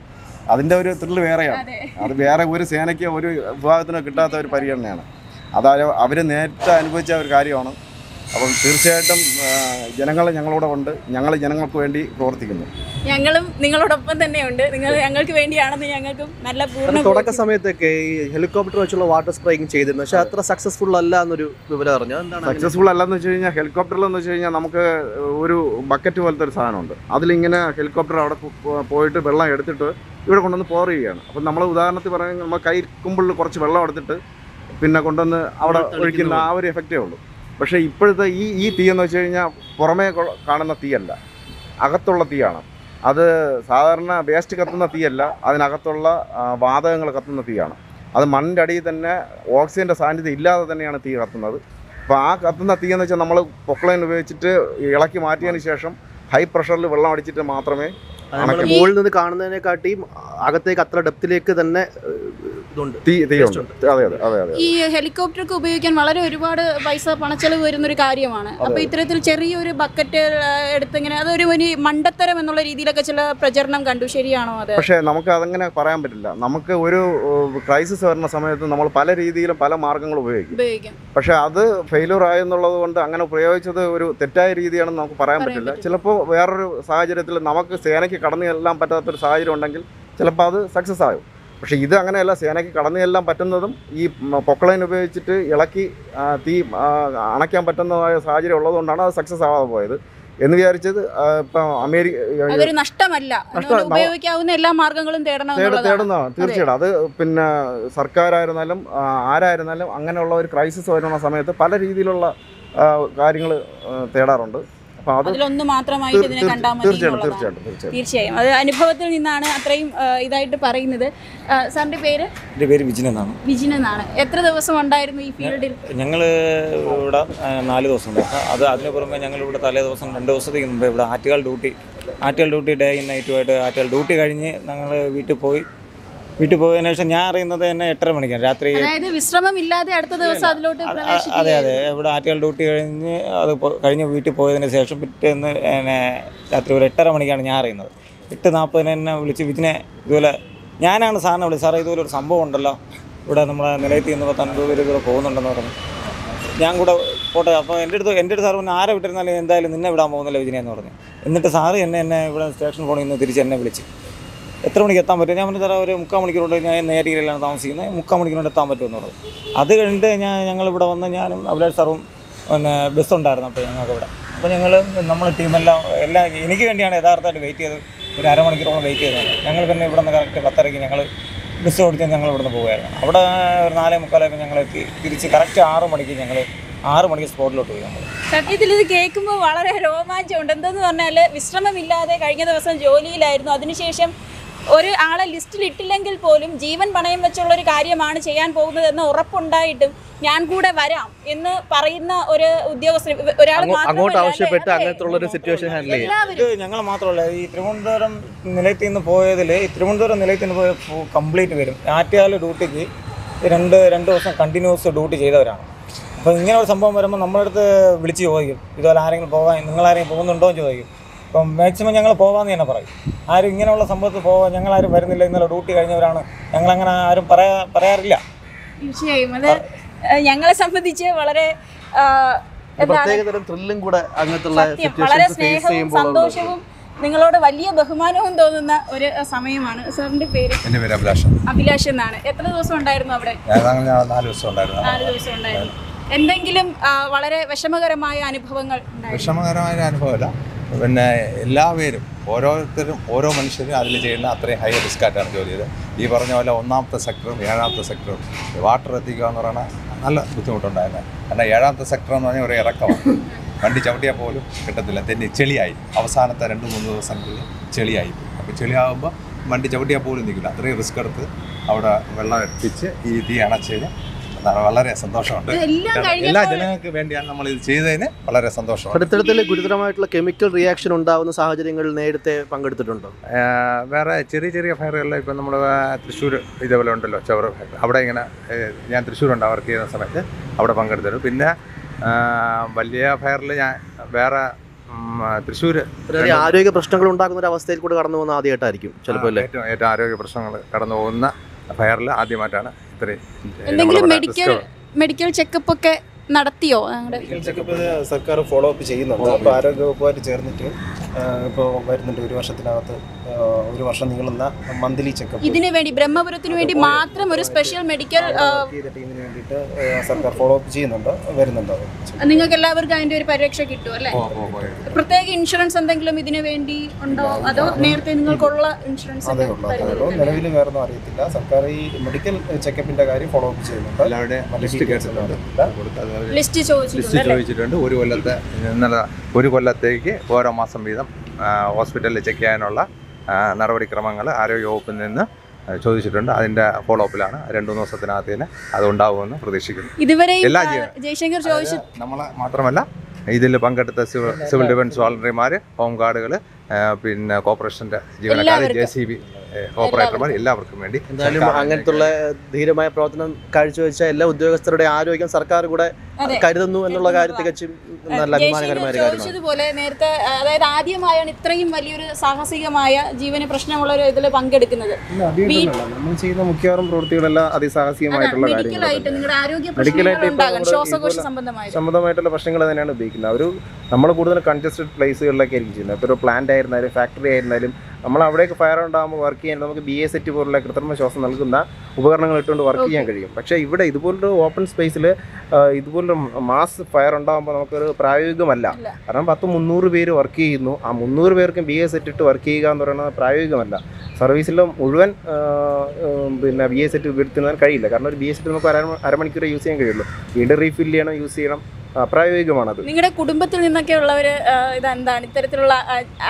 അതിന്റെ ഒരു ത്രില്ല് വേറെയാണ്. അത്. വേറെ ഒരു സേനയ്ക്കോ ഒരു വിഭാഗത്തിനോ കിട്ടാത്ത ഒരു പരിഗണനയാണ്. അത് അവർ നേരിട്ട് അനുഭവിച്ച ഒരു കാര്യമാണ്. അപ്പം തീർച്ചയായിട്ടും ജനങ്ങൾ ഞങ്ങളോടെ ഉണ്ട്. ഞങ്ങൾ ജനങ്ങൾക്ക് വേണ്ടി പ്രവർത്തിക്കുന്നു. ഞങ്ങളും നിങ്ങളോടൊപ്പം തന്നെയുണ്ട് നിങ്ങൾ ഞങ്ങൾക്ക് വേണ്ടിയാണെന്ന് ഞങ്ങൾക്കും നല്ല പൂർണ തുടക്ക സമയത്തൊക്കെ ഈ ഹെലികോപ്റ്റർ വെച്ചുള്ള വാട്ടർ സ്പ്രേയിങ് ചെയ്തിരുന്നു. പക്ഷേ അത്ര സക്സസ്ഫുൾ അല്ല എന്നൊരു വിവരം അറിഞ്ഞു. എന്താണ്? സക്സസ്ഫുൾ അല്ലെന്ന് വെച്ച് കഴിഞ്ഞാൽ ഹെലികോപ്റ്ററിലെന്ന് വെച്ച് കഴിഞ്ഞാൽ നമുക്ക് ഒരു ബക്കറ്റ് പോലത്തെ ഒരു സാധനമുണ്ട്. അതിലിങ്ങനെ ഹെലികോപ്റ്റർ അവിടെ പോയിട്ട് വെള്ളം എടുത്തിട്ട് ഇവിടെ കൊണ്ടുവന്ന് പോർ ചെയ്യുകയാണ് അപ്പം നമ്മൾ ഉദാഹരണത്തിൽ പറയുന്നത് നമ്മൾ കൈ കുമ്പിളിൽ കുറച്ച് വെള്ളം എടുത്തിട്ട് പിന്നെ കൊണ്ടുവന്ന് അവിടെ ഒഴിക്കുന്ന ആ ഒരു എഫക്റ്റേ ഉള്ളൂ. പക്ഷേ ഇപ്പോഴത്തെ ഈ ഈ തീ എന്ന് വെച്ച് കഴിഞ്ഞാൽ പുറമേ കാണുന്ന തീയല്ല. അകത്തുള്ള തീയാണ്. അത് സാധാരണ വേസ്റ്റ് കത്തുന്ന തീയല്ല. അതിനകത്തുള്ള വാതകങ്ങൾ കത്തുന്ന തീയാണ്. അത് മണ്ണിന്റെ അടിയിൽ തന്നെ ഓക്സിജന്റെ സാന്നിധ്യം ഇല്ലാതെ തന്നെയാണ് തീ കത്തുന്നത്. അപ്പോൾ ആ കത്തുന്ന തീ എന്ന് വെച്ചാൽ നമ്മൾ പൊക്ലൈൻ ഉപയോഗിച്ചിട്ട് ഇളക്കി മാറ്റിയതിന് ശേഷം ഹൈ പ്രഷറിൽ വെള്ളം അടിച്ചിട്ട് മാത്രമേ. മുകളിൽ നിന്ന് കാണുന്നതിനെക്കാട്ടിയും അകത്തേക്ക് അത്ര ഡെപ്തിലേക്ക് തന്നെ ഈ ഹെലികോപ്റ്റർ ഒക്കെ ഉപയോഗിക്കാൻ വളരെ ഒരുപാട് പൈസ പണച്ചെലവ് വരുന്ന ഒരു കാര്യമാണ് അപ്പൊ ഇത്തരത്തിൽ ചെറിയൊരു ബക്കറ്റ് എടുത്തിങ്ങനെ അതൊരു ഒരു മണ്ടത്തരം എന്നുള്ള രീതിയിലൊക്കെ ചില പ്രചരണം കണ്ടു. ശരിയാണോ അത്? പക്ഷേ നമുക്ക് അതങ്ങനെ പറയാൻ പറ്റില്ല. നമുക്ക് ഒരു ക്രൈസിസ് വരുന്ന സമയത്ത് നമ്മൾ പല രീതിയിലും പല മാർഗങ്ങൾ ഉപയോഗിക്കും. പക്ഷെ പക്ഷേ അത് ഫെയിലൂർ ആയെന്നുള്ളത് കൊണ്ട് അങ്ങനെ പ്രയോഗിച്ചത് ഒരു തെറ്റായ രീതിയാണെന്ന് നമുക്ക് പറയാൻ പറ്റില്ല. ചിലപ്പോൾ വേറൊരു സാഹചര്യത്തിൽ നമുക്ക് സേനയ്ക്ക് കടന്നു ചെല്ലാൻ പറ്റാത്തൊരു സാഹചര്യം ഉണ്ടെങ്കിൽ ചിലപ്പോൾ അത് സക്സസ് ആകും. പക്ഷേ ഇത് അങ്ങനെയല്ല സേനയ്ക്ക് കടന്നു ചെല്ലാൻ പറ്റുന്നതും ഈ പൊക്കളൈൻ ഉപയോഗിച്ചിട്ട് ഇളക്കി തീ അണയ്ക്കാൻ പറ്റുന്നതായ സാഹചര്യം ഉള്ളതുകൊണ്ടാണ് അത് സക്സസ് ആവാതെ പോയത്. എന്ന് വിചാരിച്ചത് ഇപ്പം അമേരിക്ക അതൊരു നഷ്ടമല്ല. ഉപയോഗിക്കാവുന്ന എല്ലാ മാർഗങ്ങളും തേടണം. തേടുന്നതാണ് തീർച്ചയായിട്ടും. അത് പിന്നെ സർക്കാരായിരുന്നാലും ആരായിരുന്നാലും അങ്ങനെയുള്ള ഒരു ക്രൈസിസ് വരുന്ന സമയത്ത് പല രീതിയിലുള്ള കാര്യങ്ങൾ തേടാറുണ്ട്. അതിലൊന്ന് മാത്രമായിട്ട് ഇതിനെ കണ്ടാൽ മതി തീർച്ചയായും. അത് അനുഭവത്തിൽ നിന്നാണ് അത്രയും ഇതായിട്ട് പറയുന്നത്. സാറിന്റെ പേര്? എന്റെ പേര് വിജിൻ എന്നാണ്. വിജിൻ എന്നാണ്. എത്ര ദിവസം ഉണ്ടായിരുന്നു ഈ ഫീൽഡിൽ? ഞങ്ങൾ ഇവിടെ നാല് ദിവസം അത് അതിനു പുറമെ ഞങ്ങൾ ഇവിടെ തലേ ദിവസം രണ്ട് ദിവസത്തേക്ക് മുമ്പ് ഇവിടെ Attukal duty Attukal duty day in നൈറ്റുമായിട്ട് Attukal duty കഴിഞ്ഞ് ഞങ്ങൾ വീട്ടിൽ പോയി. വീട്ടിൽ പോയതിനു ശേഷം ഞാൻ അറിയുന്നത് തന്നെ എട്ടര മണിക്കാണ്. രാത്രി അതായത് വിശ്രമമില്ലാതെ അടുത്ത ദിവസം അതിലോട്ട് അത് അതെ. ഇവിടെ ആറ്റുകാൽ ഡ്യൂട്ടി കഴിഞ്ഞ് അത് കഴിഞ്ഞ് വീട്ടിൽ പോയതിന് ശേഷം പിറ്റേന്ന് എന്നെ രാത്രി ഒരു എട്ടര മണിക്കാണ് ഞാൻ അറിയുന്നത്. എട്ട് നാൽപ്പതിന് എന്നെ വിളിച്ച് വിജിനെ ഇതുപോലെ ഞാനാണ് സാറിനെ വിളിച്ചത്. സാറേ ഇതുപോലെ ഒരു സംഭവം ഉണ്ടല്ലോ. ഇവിടെ നമ്മുടെ നിലയത്തിൽ നിന്ന് പത്തൊൻപത് പേര് ഇതുപോലെ പോകുന്നുണ്ടെന്ന് പറഞ്ഞു. ഞാൻ കൂടെ പോട്ടെ. അപ്പോൾ എന്റെ അടുത്ത് എന്റെ അടുത്ത് സാർ പറഞ്ഞു ആരെ വിട്ടിരുന്നാലും എന്തായാലും നിന്നെ വിടാൻ പോകുന്നില്ല വിജിനെ എന്ന് പറഞ്ഞു. എന്നിട്ട് സാറ് എന്നെ എന്നെ ഇവിടെ സ്റ്റേഷൻ പോകണമെന്ന് നിന്ന് തിരിച്ച് എന്നെ വിളിച്ച്. എത്ര മണിക്ക് എത്താൻ പറ്റും? ഞാൻ പറഞ്ഞു സാറേ ഒരു മുക്കാൽ മണിക്കൂറുണ്ട് ഞാൻ നേരിയിലാണ് താമസിക്കുന്നത്. മുക്കാൽ മണിക്കൂറുണ്ട് എത്താൻ പറ്റുമെന്ന് പറഞ്ഞു. അത് കഴിഞ്ഞിട്ട് ഞാൻ ഞങ്ങളിവിടെ വന്ന് ഞാനും അവിടെ സാറും പിന്നെ ബസ് ഉണ്ടായിരുന്നു അപ്പോൾ ഞങ്ങൾക്ക് ഇവിടെ അപ്പോൾ ഞങ്ങൾ നമ്മൾ ടീമെല്ലാം എല്ലാം എനിക്ക് വേണ്ടിയാണ് യഥാർത്ഥമായിട്ട് വെയിറ്റ് ചെയ്ത് ഒരു അരമണിക്കൂറോളം വെയിറ്റ് ചെയ്തത് ഞങ്ങൾ പിന്നെ ഇവിടെ നിന്ന് കറക്റ്റ് പത്തരയ്ക്ക് ഞങ്ങൾ ബസ് ഓടിച്ച് ഞങ്ങൾ ഇവിടുന്ന് പോവുകയായിരുന്നു അവിടെ ഒരു നാലേ മുക്കാലൊക്കെ ഞങ്ങൾ എത്തി. തിരിച്ച് കറക്റ്റ് ആറ് മണിക്ക് ഞങ്ങൾ ആറ് മണിക്ക് സ്പോട്ടിലോട്ട് പോയി നമ്മൾ സത്യത്തിൽ ഇത് കേൾക്കുമ്പോൾ വളരെ രോമാഞ്ചമുണ്ട്. എന്തെന്ന് പറഞ്ഞാൽ വിശ്രമമില്ലാതെ കഴിഞ്ഞ ദിവസം ജോലിയിലായിരുന്നു. അതിനുശേഷം ഒരു ആളെ ലിസ്റ്റിൽ ഇട്ടില്ലെങ്കിൽ പോലും ജീവൻ പണയം വെച്ചുള്ള ഒരു കാര്യമാണ് ചെയ്യാൻ പോകുന്നതെന്ന് ഉറപ്പുണ്ടായിട്ടും ഞാൻ കൂടെ വരാം എന്ന് പറയുന്ന ഒരു ഉദ്യോഗസ്ഥൻ ഒരാൾ അങ്ങോട്ട് ആവശ്യപ്പെട്ട് അങ്ങനത്തെ ഒരു സിറ്റുവേഷൻ ഹാൻഡിൽ ചെയ്യാം. ഞങ്ങൾ മാത്രമല്ല ഈ തിരുവനന്തപുരം നിലയത്തിൽ നിന്ന് പോയതിൽ ഈ തിരുവനന്തപുരം നിലയത്തിൽ നിന്ന് പോയ കംപ്ലീറ്റ് വരും. ആറ്റുകാൽ ഡ്യൂട്ടിക്ക് രണ്ട് രണ്ട് ദിവസം കണ്ടിന്യൂസ് ഡ്യൂട്ടി ചെയ്തവരാണ്. അപ്പോൾ ഇങ്ങനെ ഒരു സംഭവം വരുമ്പോൾ നമ്മളടുത്ത് അടുത്ത് വിളിച്ച് ചോദിക്കും ഇതുപോലെ ആരെങ്കിലും പോകാൻ നിങ്ങളാരെങ്കിലും പോകുന്നുണ്ടോ എന്ന് ചോദിക്കും. ഇപ്പം മാക്സിമം ഞങ്ങൾ പോകാമെന്ന് തന്നെ പറയും. ആരും ഇങ്ങനെയുള്ള സംഭവത്തിൽ പോകാൻ ഞങ്ങളാരും വരുന്നില്ല ഇന്നലെ ഡ്യൂട്ടി കഴിഞ്ഞവരാണ്. ഞങ്ങൾ അങ്ങനെ ആരും പറയാ പറയാറില്ല. തീർച്ചയായും. അത് ഞങ്ങളെ സംബന്ധിച്ച് വളരെ പ്രത്യേകതരം ത്രില്ലും കൂടെ അങ്ങനത്തുള്ള വളരെ സിറ്റുവേഷൻസ് ഫേസ് സ്നേഹവും ചെയ്യുമ്പോൾ സന്തോഷവും നിങ്ങളോട് വലിയ ബഹുമാനവും തോന്നുന്ന ഒരു സമയമാണ്. സാറിന്റെ പേര്? എന്റെ പേര് അഭിലാഷ് അഭിലാഷ് എന്നാണ്. എത്ര ദിവസം ഉണ്ടായിരുന്നു അവിടെ? നാല് ദിവസം ഉണ്ടായിരുന്നു. നാല് ദിവസം ഉണ്ടായിരുന്നു. എന്തെങ്കിലും വളരെ വിഷമകരമായ അനുഭവങ്ങൾ ഉണ്ടായിരുന്നു? വിഷമകരമായ അനുഭവമല്ല. പിന്നെ എല്ലാവരും ഓരോരുത്തരും ഓരോ മനുഷ്യരും അതിൽ ചെയ്യുന്ന അത്രയും ഹൈ റിസ്ക് ആയിട്ടാണ് ജോലി ചെയ്തത്. ഈ പറഞ്ഞ പോലെ ഒന്നാമത്തെ സെക്ടറും ഏഴാമത്തെ സെക്ടറും വാട്ടർ എത്തിക്കുക എന്ന് പറയുന്നത് നല്ല ബുദ്ധിമുട്ടുണ്ടായിരുന്നു. കാരണം ഏഴാമത്തെ സെക്ടർ എന്ന് പറഞ്ഞാൽ ഒരു ഇറക്കമാണ്. വണ്ടി ചവിട്ടിയാൽ പോലും കിട്ടത്തില്ല. തെന്നി ചെളിയായി. അവസാനത്തെ രണ്ട് മൂന്ന് ദിവസങ്ങളിൽ ചെളിയായി. അപ്പോൾ ചെളിയാകുമ്പോൾ വണ്ടി ചവിട്ടിയാൽ പോലും നിൽക്കില്ല. അത്രയും റിസ്ക് എടുത്ത് അവിടെ വെള്ളം എത്തിച്ച് ഈ തീ അണച്ചതിന് വളരെ സന്തോഷമുണ്ട്. എല്ലാ ജനങ്ങൾക്ക് വേണ്ടിയാണ് നമ്മൾ ഇത് ചെയ്തതിന് വളരെ സന്തോഷമുണ്ട്. അടുത്തടുത്തിൽ ഗുരുതരമായിട്ടുള്ള കെമിക്കൽ റിയാക്ഷൻ ഉണ്ടാവുന്ന സാഹചര്യങ്ങളിൽ നേരത്തെ പങ്കെടുത്തിട്ടുണ്ടോ? വേറെ ചെറിയ ചെറിയ ഫയറുകളിൽ ഇപ്പം നമ്മൾ തൃശ്ശൂർ ഇതേപോലെ ഉണ്ടല്ലോ ചവറ ഫയർ അവിടെ ഇങ്ങനെ ഞാൻ തൃശ്ശൂരുണ്ട് വർക്ക് ചെയ്യുന്ന സമയത്ത് അവിടെ പങ്കെടുത്തിട്ടുണ്ട്. പിന്നെ വലിയ ഫയറിൽ ഞാൻ വേറെ തൃശ്ശൂർ ആരോഗ്യ പ്രശ്നങ്ങൾ ഉണ്ടാക്കുന്ന ഒരു അവസ്ഥയിൽ കൂടെ കടന്നു പോകുന്ന ആദ്യമായിട്ടായിരിക്കും ചിലപ്പോൾ അല്ലേ? ഏറ്റവും ഏറ്റവും ആരോഗ്യ പ്രശ്നങ്ങൾ കടന്നു പോകുന്ന ഫയറിൽ ആദ്യമായിട്ടാണ് ഇത്രയും എന്തെങ്കിലും മെഡിക്കൽ മെഡിക്കൽ ചെക്കപ്പ് ഒക്കെ നടത്തിയോ സർക്കാർ ഫോളോ അപ്പ് ചെയ്യുന്നുണ്ട്. അപ്പോൾ ആരോഗ്യവകുപ്പുമായിട്ട് ചേർന്നിട്ട് ഇപ്പോൾ വരുന്നുണ്ട് ഒരു വർഷത്തിനകത്ത് ഒരു വർഷം നീളുന്ന മന്ത്ലി ചെക്കപ്പ്. ഇതിനു വേണ്ടി ബ്രഹ്മപുരത്തിന് വേണ്ടി മാത്രം ഒരു സ്പെഷ്യൽ മെഡിക്കൽ ടീമിന് വേണ്ടിയിട്ട് സർക്കാർ ഫോളോ അപ്പ് ചെയ്യുന്നുണ്ട് വരുന്നുണ്ട്. നിങ്ങൾക്ക് എല്ലാവർക്കും അതിന്റെ ഒരു പരീക്ഷ കിട്ടും അല്ലേ? പ്രത്യേക ഇൻഷുറൻസ് എന്തെങ്കിലും ഇതിനു വേണ്ടി ഉണ്ടോ? അതോ നേരത്തെ നിങ്ങൾക്കുള്ള ഇൻഷുറൻസ് അതേ ഉള്ളൂ അതേ ഉള്ളൂ. നിലവിൽ വേറെ ഒന്നും അറിയത്തില്ല. സർക്കാർ ഈ മെഡിക്കൽ ചെക്കപ്പിന്റെ കാര്യം ഫോളോ അപ്പ് ചെയ്യുന്നുണ്ട്. ലിസ്റ്റ് ചോദിച്ചിട്ടുണ്ട് ഒരു കൊല്ലത്തെ ഇന്നലെ ഒരു കൊല്ലത്തേക്ക് ഓരോ മാസം വീതം ഹോസ്പിറ്റലിൽ ചെക്ക് ചെയ്യാനുള്ള നടപടിക്രമങ്ങൾ ആരോഗ്യവകുപ്പിൽ നിന്ന് ചോദിച്ചിട്ടുണ്ട്. അതിന്റെ ഫോളോ അപ്പിലാണ് രണ്ട് മൂന്ന് ദിവസത്തിനകത്ത് തന്നെ അത് ഉണ്ടാവുമെന്ന് പ്രതീക്ഷിക്കുന്നു. ഇതുവരെ എല്ലാ ജയശങ്കർ ചോദിച്ചു നമ്മളെ മാത്രമല്ല ഇതിൽ പങ്കെടുത്ത സിവിൽ സിവിൽ ഡിഫൻസ് വോളണ്ടറിമാർ ഹോം ഗാർഡുകൾ പിന്നെ കോർപ്പറേഷന്റെ ജീവനക്കാർ. ജെ സി ബി ഓപ്പറേറ്റർമാർ എല്ലാവർക്കും. വേണ്ടി എന്തായാലും അങ്ങനത്തുള്ള ധീരമായ പ്രവർത്തനം കാഴ്ചവെച്ച എല്ലാ ഉദ്യോഗസ്ഥരുടെ ആരോഗ്യം സർക്കാർ കൂടെ. കരുതുന്നു എന്നുള്ള കാര്യം തികച്ചും നല്ല അഭിമാനകരമായ കാര്യമാണ്. ചോദിച്ചതുപോലെ നേരത്തെ അതായത് ആദ്യമായാണ് ഇത്രയും വലിയൊരു സാഹസികമായ ജീവന് പ്രശ്നമുള്ള ഒരു ഇതിൽ പങ്കെടുക്കുന്നത്. നമ്മൾ ചെയ്യുന്ന മുഖ്യവാറും പ്രവൃത്തികളെല്ലാം അതിസാഹസികമായിട്ടുള്ള സംബന്ധമായ സംബന്ധമായിട്ടുള്ള പ്രശ്നങ്ങൾ തന്നെയാണ് ഉപയോഗിക്കുന്നത്. അവർ നമ്മൾ കൂടുതൽ കൺജസ്റ്റഡ് പ്ലേസുകളിലൊക്കെ ആയിരിക്കും ചെയ്യുന്നത്. ഇപ്പോൾ ഒരു പ്ലാന്റ് ആയിരുന്നാലും ഫാക്ടറി ആയിരുന്നാലും നമ്മൾ അവിടേക്ക് ഫയർ ഉണ്ടാകുമ്പോൾ വർക്ക് ചെയ്യാൻ നമുക്ക് ബി എ സെറ്റ് പോലുള്ള കൃത്രിമ ശ്വാസം നൽകുന്ന ഉപകരണങ്ങൾ ഇട്ടുകൊണ്ട് വർക്ക് ചെയ്യാൻ കഴിയും. പക്ഷേ ഇവിടെ ഇതുപോലൊരു ഓപ്പൺ സ്പേസിൽ ഇതുപോലൊരു മാസ് ഫയർ ഉണ്ടാകുമ്പോൾ നമുക്കൊരു പ്രായോഗികമല്ല. കാരണം പത്ത് മുന്നൂറ് പേര് വർക്ക് ചെയ്യുന്നു. ആ മുന്നൂറ് പേർക്കും ബി എ സെറ്റ് ഇട്ട് വർക്ക് ചെയ്യുക എന്ന് പറയുന്നത് പ്രായോഗികമല്ല. സർവീസിൽ മുഴുവൻ പിന്നെ ബി എ സെറ്റ് ഉപയോഗിക്കുന്നതിന് കഴിയില്ല. കാരണം ഒരു ബി എ സെറ്റ് നമുക്ക് അര അരമണിക്കൂർ യൂസ് ചെയ്യാൻ കഴിയുള്ളൂ. വീണ്ടും റീഫിൽ ചെയ്യണം യൂസ് ചെയ്യണം. അപ്രായോഗികമാണത് നിങ്ങളുടെ കുടുംബത്തിൽ നിന്നൊക്കെ ഉള്ളവർ ഇതെന്താണ്? ഇത്തരത്തിലുള്ള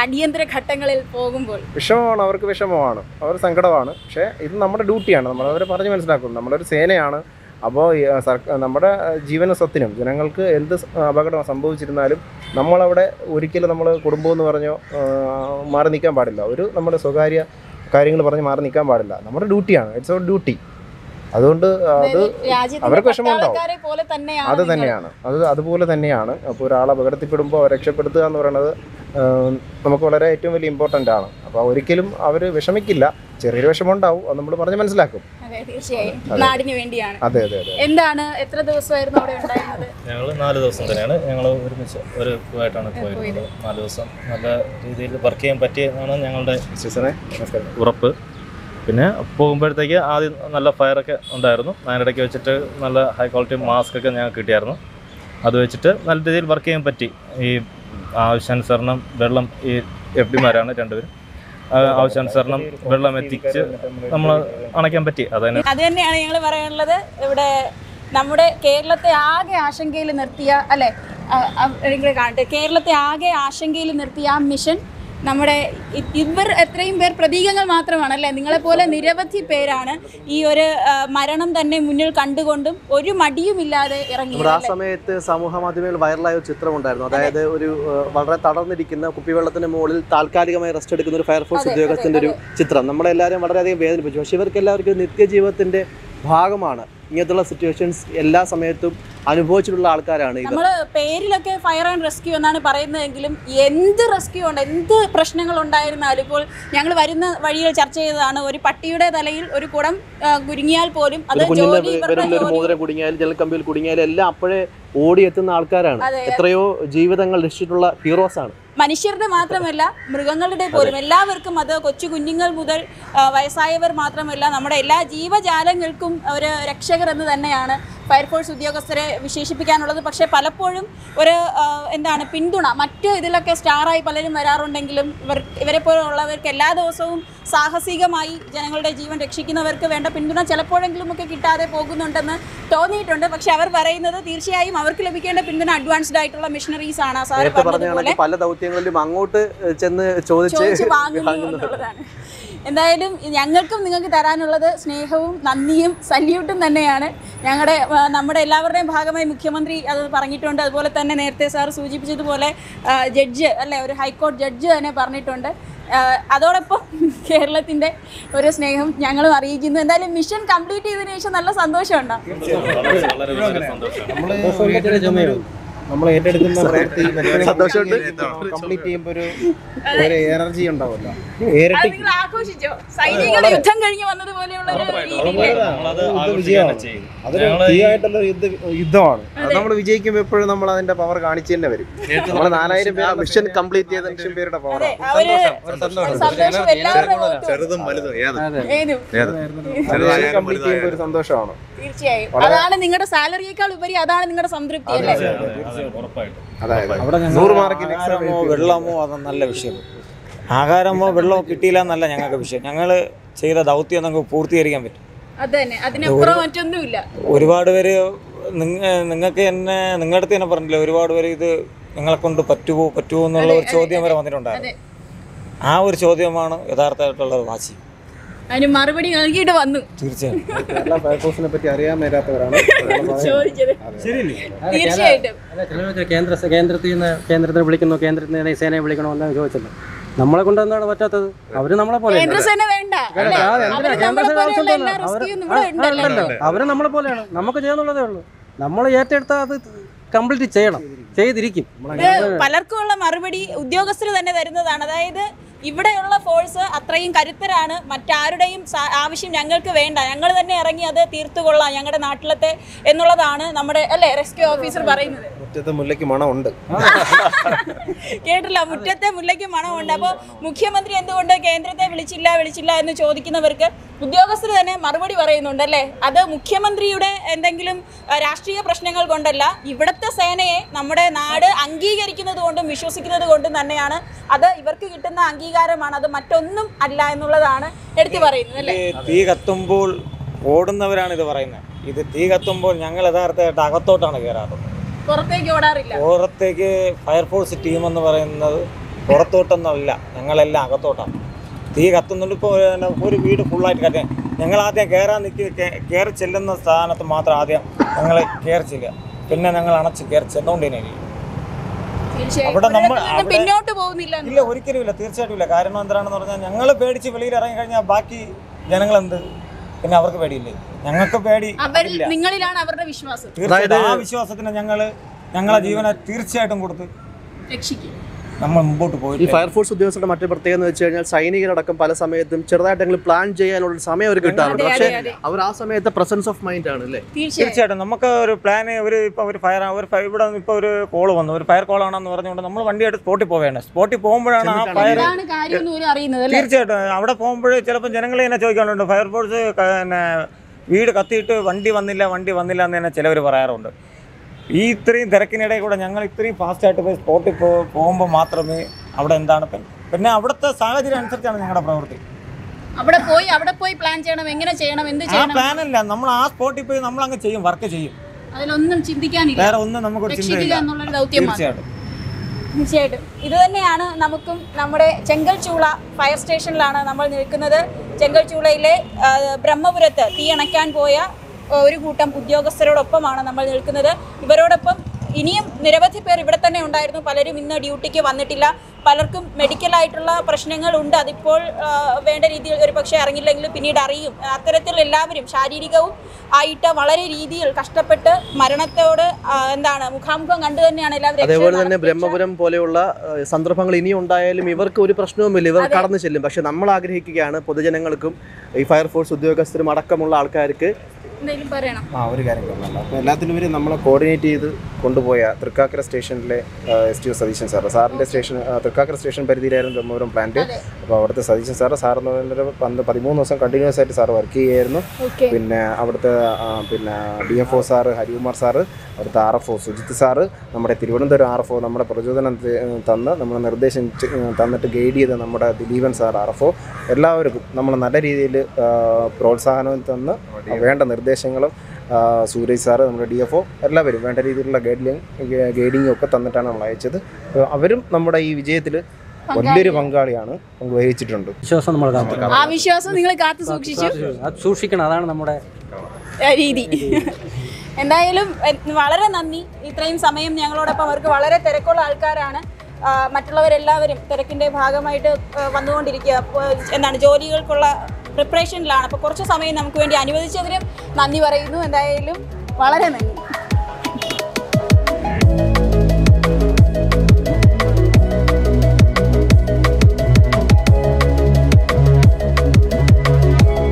അടിയന്തര ഘട്ടങ്ങളിൽ പോകുമ്പോൾ വിഷമമാണ് അവർക്ക് വിഷമമാണ് അവർ സങ്കടമാണ്. പക്ഷേ ഇത് നമ്മുടെ ഡ്യൂട്ടിയാണ്. നമ്മൾ അവരെ പറഞ്ഞ് മനസ്സിലാക്കും. നമ്മളൊരു സേനയാണ്. അപ്പോൾ നമ്മുടെ ജീവന സ്വത്തിനും ജനങ്ങൾക്ക് എന്ത് അപകടം സംഭവിച്ചിരുന്നാലും നമ്മളവിടെ ഒരിക്കലും നമ്മൾ കുടുംബം എന്ന് പറഞ്ഞോ മാറി നിൽക്കാൻ പാടില്ല. ഒരു നമ്മുടെ സ്വകാര്യ കാര്യങ്ങൾ പറഞ്ഞ് മാറി നിൽക്കാൻ പാടില്ല. നമ്മുടെ ഡ്യൂട്ടിയാണ്. ഇറ്റ്സ് അവർ ഡ്യൂട്ടി. അതുകൊണ്ട് അത് അവർക്ക് വിഷമമുണ്ടാവും അത് തന്നെയാണ്. അത് അതുപോലെ തന്നെയാണ്. അപ്പോൾ ഒരാൾ അപകടത്തിൽപ്പെടുമ്പോൾ രക്ഷപ്പെടുത്തുക എന്ന് പറയുന്നത് നമുക്ക് വളരെ ഏറ്റവും വലിയ ഇമ്പോർട്ടന്റ് ആണ്. അപ്പോൾ ഒരിക്കലും അവർ വിഷമിക്കില്ല. ചെറിയൊരു വിഷമം ഉണ്ടാവും അത് നമ്മൾ പറഞ്ഞ് മനസ്സിലാക്കും. അതെ തീർച്ചയായും. അതെ. നാടിന് വേണ്ടിയാണ്. അതെ അതെ അതെ. എന്താണ്? എത്ര ദിവസമായിരുന്നു അവിടെ ഉണ്ടായിരുന്നത്? ഞങ്ങൾ നാല് ദിവസം തന്നെയാണ് ഞങ്ങൾ ഒരുമിച്ച് ഒരു ആയിട്ടാണ് പോയിരുന്നത്. നാല് ദിവസം നല്ല രീതിയിൽ വർക്ക് ചെയ്യാൻ പറ്റിയതാണ് ഞങ്ങളുടെ ഉറപ്പ്. പിന്നെ പോകുമ്പോഴത്തേക്ക് ആദ്യം നല്ല ഫയറൊക്കെ ഉണ്ടായിരുന്നു. അതിനിടയ്ക്ക് വെച്ചിട്ട് നല്ല ഹൈ ക്വാളിറ്റി മാസ്ക് ഒക്കെ ഞങ്ങൾക്ക് കിട്ടിയായിരുന്നു. അത് വെച്ചിട്ട് നല്ല രീതിയിൽ വർക്ക് ചെയ്യാൻ പറ്റി. ഈ ആവശ്യാനുസരണം വെള്ളം ഈ എഫ് ഡിമാരാണ് രണ്ടുപേരും. ആവശ്യാനുസരണം വെള്ളം എത്തിച്ച് നമ്മൾ അണയ്ക്കാൻ പറ്റി. അതന്നെ അത് തന്നെയാണ് ഞങ്ങൾ പറയാനുള്ളത്. ഇവിടെ നമ്മുടെ കേരളത്തെ ആകെ ആശങ്കയിൽ നിർത്തിയ അല്ലെ? കാണട്ടെ. കേരളത്തെ ആകെ ആശങ്കയിൽ നിർത്തിയ ആ മിഷൻ നമ്മുടെ ഇവർ എത്രയും പേർ പ്രതീകങ്ങൾ മാത്രമാണ് അല്ലേ നിങ്ങളെപ്പോലെ നിരവധി പേരാണ് ഈ ഒരു മരണം തന്നെ മുന്നിൽ കണ്ടുകൊണ്ടും ഒരു മടിയുമില്ലാതെ ഇറങ്ങി ആ സമയത്ത് സമൂഹ മാധ്യമങ്ങളിൽ വൈറലായ ഒരു ചിത്രം ഉണ്ടായിരുന്നു അതായത് ഒരു വളരെ തടർന്നിരിക്കുന്ന കുപ്പിവെള്ളത്തിന്റെ മുകളിൽ താൽക്കാലികമായി റെസ്റ്റ് എടുക്കുന്ന ഒരു ഫയർഫോഴ്സ് ഉദ്യോഗസ്ഥന്റെ ഒരു ചിത്രം. നമ്മളെല്ലാവരും വളരെയധികം വേദനിപ്പിച്ചു. പക്ഷെ ഇവർക്ക് എല്ലാവർക്കും നിത്യജീവിതത്തിന്റെ ഭാഗമാണ്. ഇങ്ങനത്തുള്ള സിറ്റുവേഷൻസ് എല്ലാ സമയത്തും അനുഭവിച്ചിട്ടുള്ള ആൾക്കാരാണ് നമ്മൾ പേരിലൊക്കെ ഫയർ ആൻഡ് റെസ്ക്യൂ എന്നാണ് പറയുന്നതെങ്കിലും എന്ത് റെസ്ക്യൂ ഉണ്ട് എന്ത് പ്രശ്നങ്ങൾ ഉണ്ടായിരുന്നാലും ഇപ്പോൾ ഞങ്ങൾ വരുന്ന വഴിയിൽ ചർച്ച ചെയ്തതാണ് ഒരു പട്ടിയുടെ തലയിൽ ഒരു കുടം കുരുങ്ങിയാൽ പോലും അത് ജോലി കുടുങ്ങിയാലും ജലക്കമ്പിയിൽ കുടുങ്ങിയാലും എല്ലാം അപ്പോഴേ ഓടിയെത്തുന്ന ആൾക്കാരാണ്. എത്രയോ ജീവിതങ്ങൾ രക്ഷിച്ചിട്ടുള്ള ഹീറോസ് ആണ്. മനുഷ്യരുടെ മാത്രമല്ല മൃഗങ്ങളുടെ പോലും എല്ലാവർക്കും അത് കൊച്ചു കുഞ്ഞുങ്ങൾ മുതൽ വയസ്സായവർ മാത്രമല്ല നമ്മുടെ എല്ലാ ജീവജാലങ്ങൾക്കും ഒരു രക്ഷകർ എന്ന് തന്നെയാണ് ഫയർഫോഴ്സ് ഉദ്യോഗസ്ഥരെ വിശേഷിപ്പിക്കാനുള്ളത്. പക്ഷേ പലപ്പോഴും ഒരു എന്താണ് പിന്തുണ മറ്റ് ഇതിലൊക്കെ സ്റ്റാറായി പലരും വരാറുണ്ടെങ്കിലും ഇവർ ഇവരെ പോലുള്ളവർക്ക് എല്ലാ ദിവസവും സാഹസികമായി ജനങ്ങളുടെ ജീവൻ രക്ഷിക്കുന്നവർക്ക് വേണ്ട പിന്തുണ ചിലപ്പോഴെങ്കിലും ഒക്കെ കിട്ടാതെ പോകുന്നുണ്ടെന്ന് തോന്നിയിട്ടുണ്ട്. പക്ഷെ അവർ പറയുന്നത് തീർച്ചയായും അവർക്ക് ലഭിക്കേണ്ട പിന്തുണ അഡ്വാൻസ്ഡ് ആയിട്ടുള്ള മിഷനറീസ് ആണ്. സാർ പറഞ്ഞതുപോലെ പല ദൗത്യങ്ങളിലും അങ്ങോട്ട് ചെന്ന് ചോദിച്ചു ചോദിച്ച് വാങ്ങുന്നു എന്നുള്ളതാണ്. എന്തായാലും ഞങ്ങൾക്കും നിങ്ങൾക്ക് തരാനുള്ളത് സ്നേഹവും നന്ദിയും സല്യൂട്ടും തന്നെയാണ്. ഞങ്ങളുടെ നമ്മുടെ എല്ലാവരുടെയും ഭാഗമായി മുഖ്യമന്ത്രി അത് പറഞ്ഞിട്ടുണ്ട്. അതുപോലെ തന്നെ നേരത്തെ സാർ സൂചിപ്പിച്ചതുപോലെ ജഡ്ജ് അല്ലെ ഒരു ഹൈക്കോടതി ജഡ്ജ് തന്നെ പറഞ്ഞിട്ടുണ്ട്. അതോടൊപ്പം കേരളത്തിന്റെ ഒരു സ്നേഹം ഞങ്ങളും അറിയിക്കുന്നു. എന്തായാലും മിഷൻ കംപ്ലീറ്റ് ചെയ്തതിനു ശേഷം നല്ല സന്തോഷമുണ്ടോ? വളരെ വളരെ സന്തോഷം. നമ്മൾ ഏറ്റെടുക്കുന്ന പ്രവൃത്തി. കംപ്ലീറ്റ് ചെയ്യുമ്പോൾ ഒരു ഒരു എനർജി ഉണ്ടാവുമല്ലോ. ആഘോഷിച്ചോ? യുദ്ധം കഴിഞ്ഞ് വന്നതുപോലെയുള്ള അതൊരു തീയായിട്ടുള്ള യുദ്ധ യുദ്ധമാണ്. അത് നമ്മൾ വിജയിക്കുമ്പോൾ എപ്പോഴും നമ്മൾ അതിന്റെ പവർ കാണിച്ചു തന്നെ വരും. നമ്മൾ നാലായിരം പേര് മിഷൻ കംപ്ലീറ്റ് ചെയ്ത ലക്ഷം പേരുടെ പവർ ചെറുതും വലുതും. കംപ്ലീറ്റ് ചെയ്യുമ്പോൾ ഒരു സന്തോഷമാണ്. തീർച്ചയായും. അതാണ് നിങ്ങളുടെ സാലറിയേക്കാൾ ഉപരി അതാണ് നിങ്ങളുടെ സംതൃപ്തി അല്ലേ? അതായത് അവിടെ ഞങ്ങൾ നൂറ് മാർക്കിന് ആഹാരമോ വെള്ളമോ അത് നല്ല വിഷയം. ആഹാരമോ വെള്ളമോ കിട്ടിയില്ല എന്നല്ല ഞങ്ങൾക്ക് വിഷയം. ഞങ്ങൾ ചെയ്ത ദൗത്യം നമുക്ക് പൂർത്തീകരിക്കാൻ പറ്റും. അത് തന്നെ അതിനപ്പുറം ഒരുപാട് പേര് നിങ്ങൾക്ക് എന്നെ നിങ്ങളുടെ അടുത്ത് തന്നെ പറഞ്ഞില്ല ഒരുപാട് പേര് ഇത് നിങ്ങളെ കൊണ്ട് പറ്റുമോ പറ്റുമോ എന്നുള്ള ഒരു ചോദ്യം വരെ വന്നിട്ടുണ്ടായിരുന്നു. ആ ഒരു ചോദ്യമാണ് യഥാർത്ഥമായിട്ടുള്ള വാശി. അതിന് മറുപടി നൽകിയിട്ട് വന്നു. തീർച്ചയായും. പറ്റി അറിയാൻ മേലാത്തവരാണ്. തീർച്ചയായിട്ടും. കേന്ദ്രത്തിൽ നിന്ന് കേന്ദ്രത്തിന് വിളിക്കുന്നു കേന്ദ്രത്തിൽ നിന്ന് സേനയെ വിളിക്കണമെന്ന് ചോദിച്ചല്ലോ നമ്മളെ കൊണ്ട് എന്താണ് പറ്റാത്തത്? അവർ നമ്മളെ പോലെ കേന്ദ്രസേന വേണ്ട അല്ലേ? അവർ നമ്മളെ പോലെയാണ്. നമുക്ക് ചെയ്യാന്നുള്ളതേ ഉള്ളൂ. നമ്മൾ ഏറ്റെടുത്ത അത് കംപ്ലീറ്റ് ചെയ്യണം. ചെയ്തിരിക്കും. ഇത് പലർക്കും ഉള്ള മറുപടി ഉദ്യോഗസ്ഥർ തന്നെ തരുന്നതാണ്. അതായത് ഇവിടെയുള്ള ഫോഴ്സ് അത്രയും കരുത്തരാണ്. മറ്റാരുടെയും ആവശ്യം ഞങ്ങൾക്ക് വേണ്ട. ഞങ്ങൾ തന്നെ ഇറങ്ങി അത് തീർത്തുകൊള്ളാം. ഞങ്ങളുടെ നാട്ടിലത്തെ എന്നുള്ളതാണ് നമ്മുടെ അല്ലേ റെസ്ക്യൂ ഓഫീസർ പറയുന്നത്. മുറ്റത്തെ മുല്ലയ്ക്ക് മണമുണ്ട്. കേട്ടില്ല മുറ്റത്തെ മുല്ലയ്ക്ക് മണമുണ്ട്. അപ്പോൾ മുഖ്യമന്ത്രി എന്തുകൊണ്ട് കേന്ദ്രത്തെ വിളിച്ചില്ല വിളിച്ചില്ല എന്ന് ചോദിക്കുന്നവർക്ക് ഉദ്യോഗസ്ഥർ തന്നെ മറുപടി പറയുന്നുണ്ട് അല്ലേ? അത് മുഖ്യമന്ത്രിയുടെ എന്തെങ്കിലും രാഷ്ട്രീയ പ്രശ്നങ്ങൾ കൊണ്ടല്ല ഇവിടുത്തെ സേനയെ നമ്മുടെ നാട് അംഗീകരിക്കുന്നത് കൊണ്ടും വിശ്വസിക്കുന്നത് കൊണ്ടും തന്നെയാണ്. അത് ഇവർക്ക് കിട്ടുന്ന അംഗീകാരമാണ് അത് മറ്റൊന്നും അല്ല എന്നുള്ളതാണ് എടുത്തു പറയുന്നത് അല്ലേ? തീ കത്തുമ്പോൾ ഓടുന്നവരാണ് ഇത് പറയുന്നത്. ഇത് തീ കത്തുമ്പോൾ ഞങ്ങൾ യഥാർത്ഥമായിട്ട് അകത്തോട്ടാണ് കയറാറ് പുറത്തേക്ക് ഓടാറില്ല. പുറത്തേക്ക് ഫയർഫോഴ്സ് ടീം എന്ന് പറയുന്നത് പുറത്തോട്ടൊന്നുമല്ല ഞങ്ങളെല്ലാം അകത്തോട്ടാണ്. തീ കത്തുന്നുണ്ട് ഇപ്പോൾ ഒരു വീട് ഫുള്ളായിട്ട് കത്തി ഞങ്ങൾ ആദ്യം കയറാൻ നിൽക്കി കയറി ചെല്ലുന്ന സ്ഥാനത്ത് മാത്രം ആദ്യം ഞങ്ങൾ കയറി ചെല്ലുക. പിന്നെ ഞങ്ങൾ അണച്ച് കയറി തീർച്ചയായും. അവിടെ നമ്മൾ- പിന്നോട്ട് പോകുന്നില്ല ഇല്ല ഒരിക്കലും ഇല്ല. തീർച്ചയായിട്ടും ഇല്ല. കാരണം എന്താണെന്ന് പറഞ്ഞാൽ ഞങ്ങൾ പേടിച്ച് വെളിയിൽ ഇറങ്ങി കഴിഞ്ഞാൽ ബാക്കി ജനങ്ങൾ എന്ത് പിന്നെ അവർക്ക് പേടിയില്ലേ? ഞങ്ങൾക്ക് പേടി അവരിൽ നിങ്ങളിലാണ് അവരുടെ വിശ്വാസം. തീർച്ചയായിട്ടും ആ വിശ്വാസത്തിന് ഞങ്ങൾ ഞങ്ങളെ ജീവനെ തീർച്ചയായിട്ടും കൊടുത്ത് രക്ഷിക്കും. നമ്മൾ മുമ്പോട്ട് ഈ പോയിട്ട് ഫയർഫോഴ്സ് ഉദ്യോഗസ്ഥരുടെ മറ്റൊരു പ്രത്യേകത എന്ന് വെച്ച് കഴിഞ്ഞാൽ സൈനികരടക്കം പല സമയത്തും ചെറുതായിട്ടെങ്കിലും പ്ലാൻ ചെയ്യാനുള്ള ഒരു സമയം അവർ കിട്ടാറുണ്ട്. പക്ഷേ. അവർ ആ സമയത്തെ പ്രസൻസ് ഓഫ് മൈൻഡ് ആണ് അല്ലേ? തീർച്ചയായും. തീർച്ചയായിട്ടും. നമുക്ക് ഒരു പ്ലാൻ ഒരു ഇപ്പോൾ ഒരു ഫയർ ഒരു ഇവിടെ ഇപ്പോൾ ഒരു കോൾ വന്നു. ഒരു ഫയർ കോൾ ആണെന്ന് പറഞ്ഞുകൊണ്ട് നമ്മൾ വണ്ടിയായിട്ട് സ്പോട്ടിൽ പോവുകയാണ്. സ്പോട്ടിൽ പോകുമ്പോഴാണ് ആ ഫയർ തീർച്ചയായിട്ടും. അവിടെ പോകുമ്പോഴേ ചിലപ്പോൾ ജനങ്ങൾ തന്നെ ചോദിക്കാറുണ്ട്. ഫയർഫോഴ്സ് പിന്നെ വീട് കത്തിയിട്ട് വണ്ടി വന്നില്ല വണ്ടി വന്നില്ല എന്ന് തന്നെ ചിലവർ പറയാറുണ്ട്. ഈ ഇത്രയും തിരക്കിനിടെ കൂടെ ഞങ്ങൾ ഇത്രയും ഫാസ്റ്റായിട്ട് പോയി സ്പോട്ടിൽ പോ പോകുമ്പോൾ മാത്രമേ അവിടെ എന്താണ് പിന്നെ അവിടുത്തെ സാഹചര്യം അനുസരിച്ചാണ് ഞങ്ങളുടെ പ്രവൃത്തി. അവിടെ പോയി അവിടെ പോയി പ്ലാൻ ചെയ്യണം എങ്ങനെ ചെയ്യണം എന്ത് ചെയ്യണം? പ്ലാൻ പ്ലാനല്ല നമ്മൾ ആ സ്പോട്ടിൽ പോയി നമ്മൾ അങ്ങ് ചെയ്യും വർക്ക് ചെയ്യും. അതിലൊന്നും ചിന്തിക്കാനില്ല. വേറെ ഒന്നും മാത്രം തീർച്ചയായിട്ടും. തീർച്ചയായിട്ടും. ഇത് തന്നെയാണ് നമുക്കും നമ്മുടെ ചെങ്കൽ ചൂള ഫയർ സ്റ്റേഷനിലാണ് നമ്മൾ നിൽക്കുന്നത്. ചെങ്കൽ ചൂളയിലെ ബ്രഹ്മപുരത്ത് തീ അണയ്ക്കാൻ പോയ ഒരു കൂട്ടം ഉദ്യോഗസ്ഥരോടൊപ്പമാണ് നമ്മൾ നിൽക്കുന്നത്. ഇവരോടൊപ്പം ഇനിയും നിരവധി പേർ ഇവിടെ തന്നെ ഉണ്ടായിരുന്നു. പലരും ഇന്ന് ഡ്യൂട്ടിക്ക് വന്നിട്ടില്ല. പലർക്കും മെഡിക്കലായിട്ടുള്ള പ്രശ്നങ്ങളുണ്ട് അതിപ്പോൾ വേണ്ട രീതിയിൽ ഒരു പക്ഷേ അറിഞ്ഞില്ലെങ്കിലും പിന്നീട് അറിയും. അത്തരത്തിൽ എല്ലാവരും ശാരീരികവും ആയിട്ട് വളരെ രീതിയിൽ കഷ്ടപ്പെട്ട് മരണത്തോട് എന്താണ് മുഖാമുഖം കണ്ടു തന്നെയാണ് എല്ലാവരും അതേപോലെ തന്നെ ബ്രഹ്മപുരം പോലെയുള്ള സന്ദർഭങ്ങൾ ഇനിയും ഉണ്ടായാലും ഇവർക്ക് ഒരു പ്രശ്നവുമില്ല. ഇവർ കടന്നു ചെല്ലും. പക്ഷെ നമ്മൾ ആഗ്രഹിക്കുകയാണ് പൊതുജനങ്ങൾക്കും ഈ ഫയർഫോഴ്സ് ഉദ്യോഗസ്ഥരും അടക്കമുള്ള ആൾക്കാർക്ക് എന്തെങ്കിലും പറയണം. ആ ഒരു കാര്യം പറഞ്ഞല്ലോ അപ്പോൾ എല്ലാത്തിനും നമ്മളെ കോർഡിനേറ്റ് ചെയ്ത് കൊണ്ടുപോയ തൃക്കാക്കര സ്റ്റേഷനിലെ S T O Satheesan sir സാറിന്റെ സ്റ്റേഷൻ തൃക്കാക്കര സ്റ്റേഷൻ പരിധിയിലായിരുന്നു ബ്രഹ്മപുരം പ്ലാന്റ് അപ്പോൾ അവിടുത്തെ സതീശൻ സാറ് സാറെന്ന് പറയുന്നത് പന്ത് പതിമൂന്ന് ദിവസം കണ്ടിന്യൂസ് ആയിട്ട് സാറ് വർക്ക് ചെയ്യുമായിരുന്നു പിന്നെ അവിടുത്തെ പിന്നെ D F O sir Harikumar sir അവിടുത്തെ R F O Sujith sir നമ്മുടെ തിരുവനന്തപുരം ആർ എഫ് ഒ നമ്മുടെ പ്രചോദനം തന്ന് നമ്മളെ നിർദ്ദേശം തന്നിട്ട് ഗൈഡ് ചെയ്ത നമ്മുടെ Dileepan sir R F O എല്ലാവർക്കും നമ്മൾ നല്ല രീതിയിൽ പ്രോത്സാഹനം തന്ന് വേണ്ട നിർദ്ദേശങ്ങളും സൂരജ് സാറ് നമ്മുടെ ഡി എഫ് ഒ എല്ലാവരും വേണ്ട രീതിയിലുള്ള ഗൈഡ്ലൈൻ ഗൈഡിങ്ങും ഒക്കെ തന്നിട്ടാണ് നമ്മൾ അയച്ചത്. അവരും നമ്മുടെ ഈ വിജയത്തിൽ വലിയൊരു പങ്കാളിയാണ് പങ്ക് വഹിച്ചിട്ടുണ്ട് വിശ്വാസം നമ്മൾ ആ വിശ്വാസം നിങ്ങൾ കാത്തു സൂക്ഷിച്ചു. അത് സൂക്ഷിക്കണം അതാണ് നമ്മുടെ രീതി. എന്തായാലും വളരെ നന്ദി. ഇത്രയും സമയം ഞങ്ങളോടൊപ്പം അവർക്ക് വളരെ തിരക്കുള്ള ആൾക്കാരാണ്. മറ്റുള്ളവരെല്ലാവരും തിരക്കിന്റെ ഭാഗമായിട്ട് വന്നുകൊണ്ടിരിക്കുക. എന്താണ് ജോലികൾക്കുള്ള പ്രിപ്പറേഷനിലാണ് അപ്പോൾ കുറച്ച് സമയം നമുക്ക് വേണ്ടി അനുവദിച്ചതിനും നന്ദി പറയുന്നു. എന്തായാലും വളരെ നന്ദി.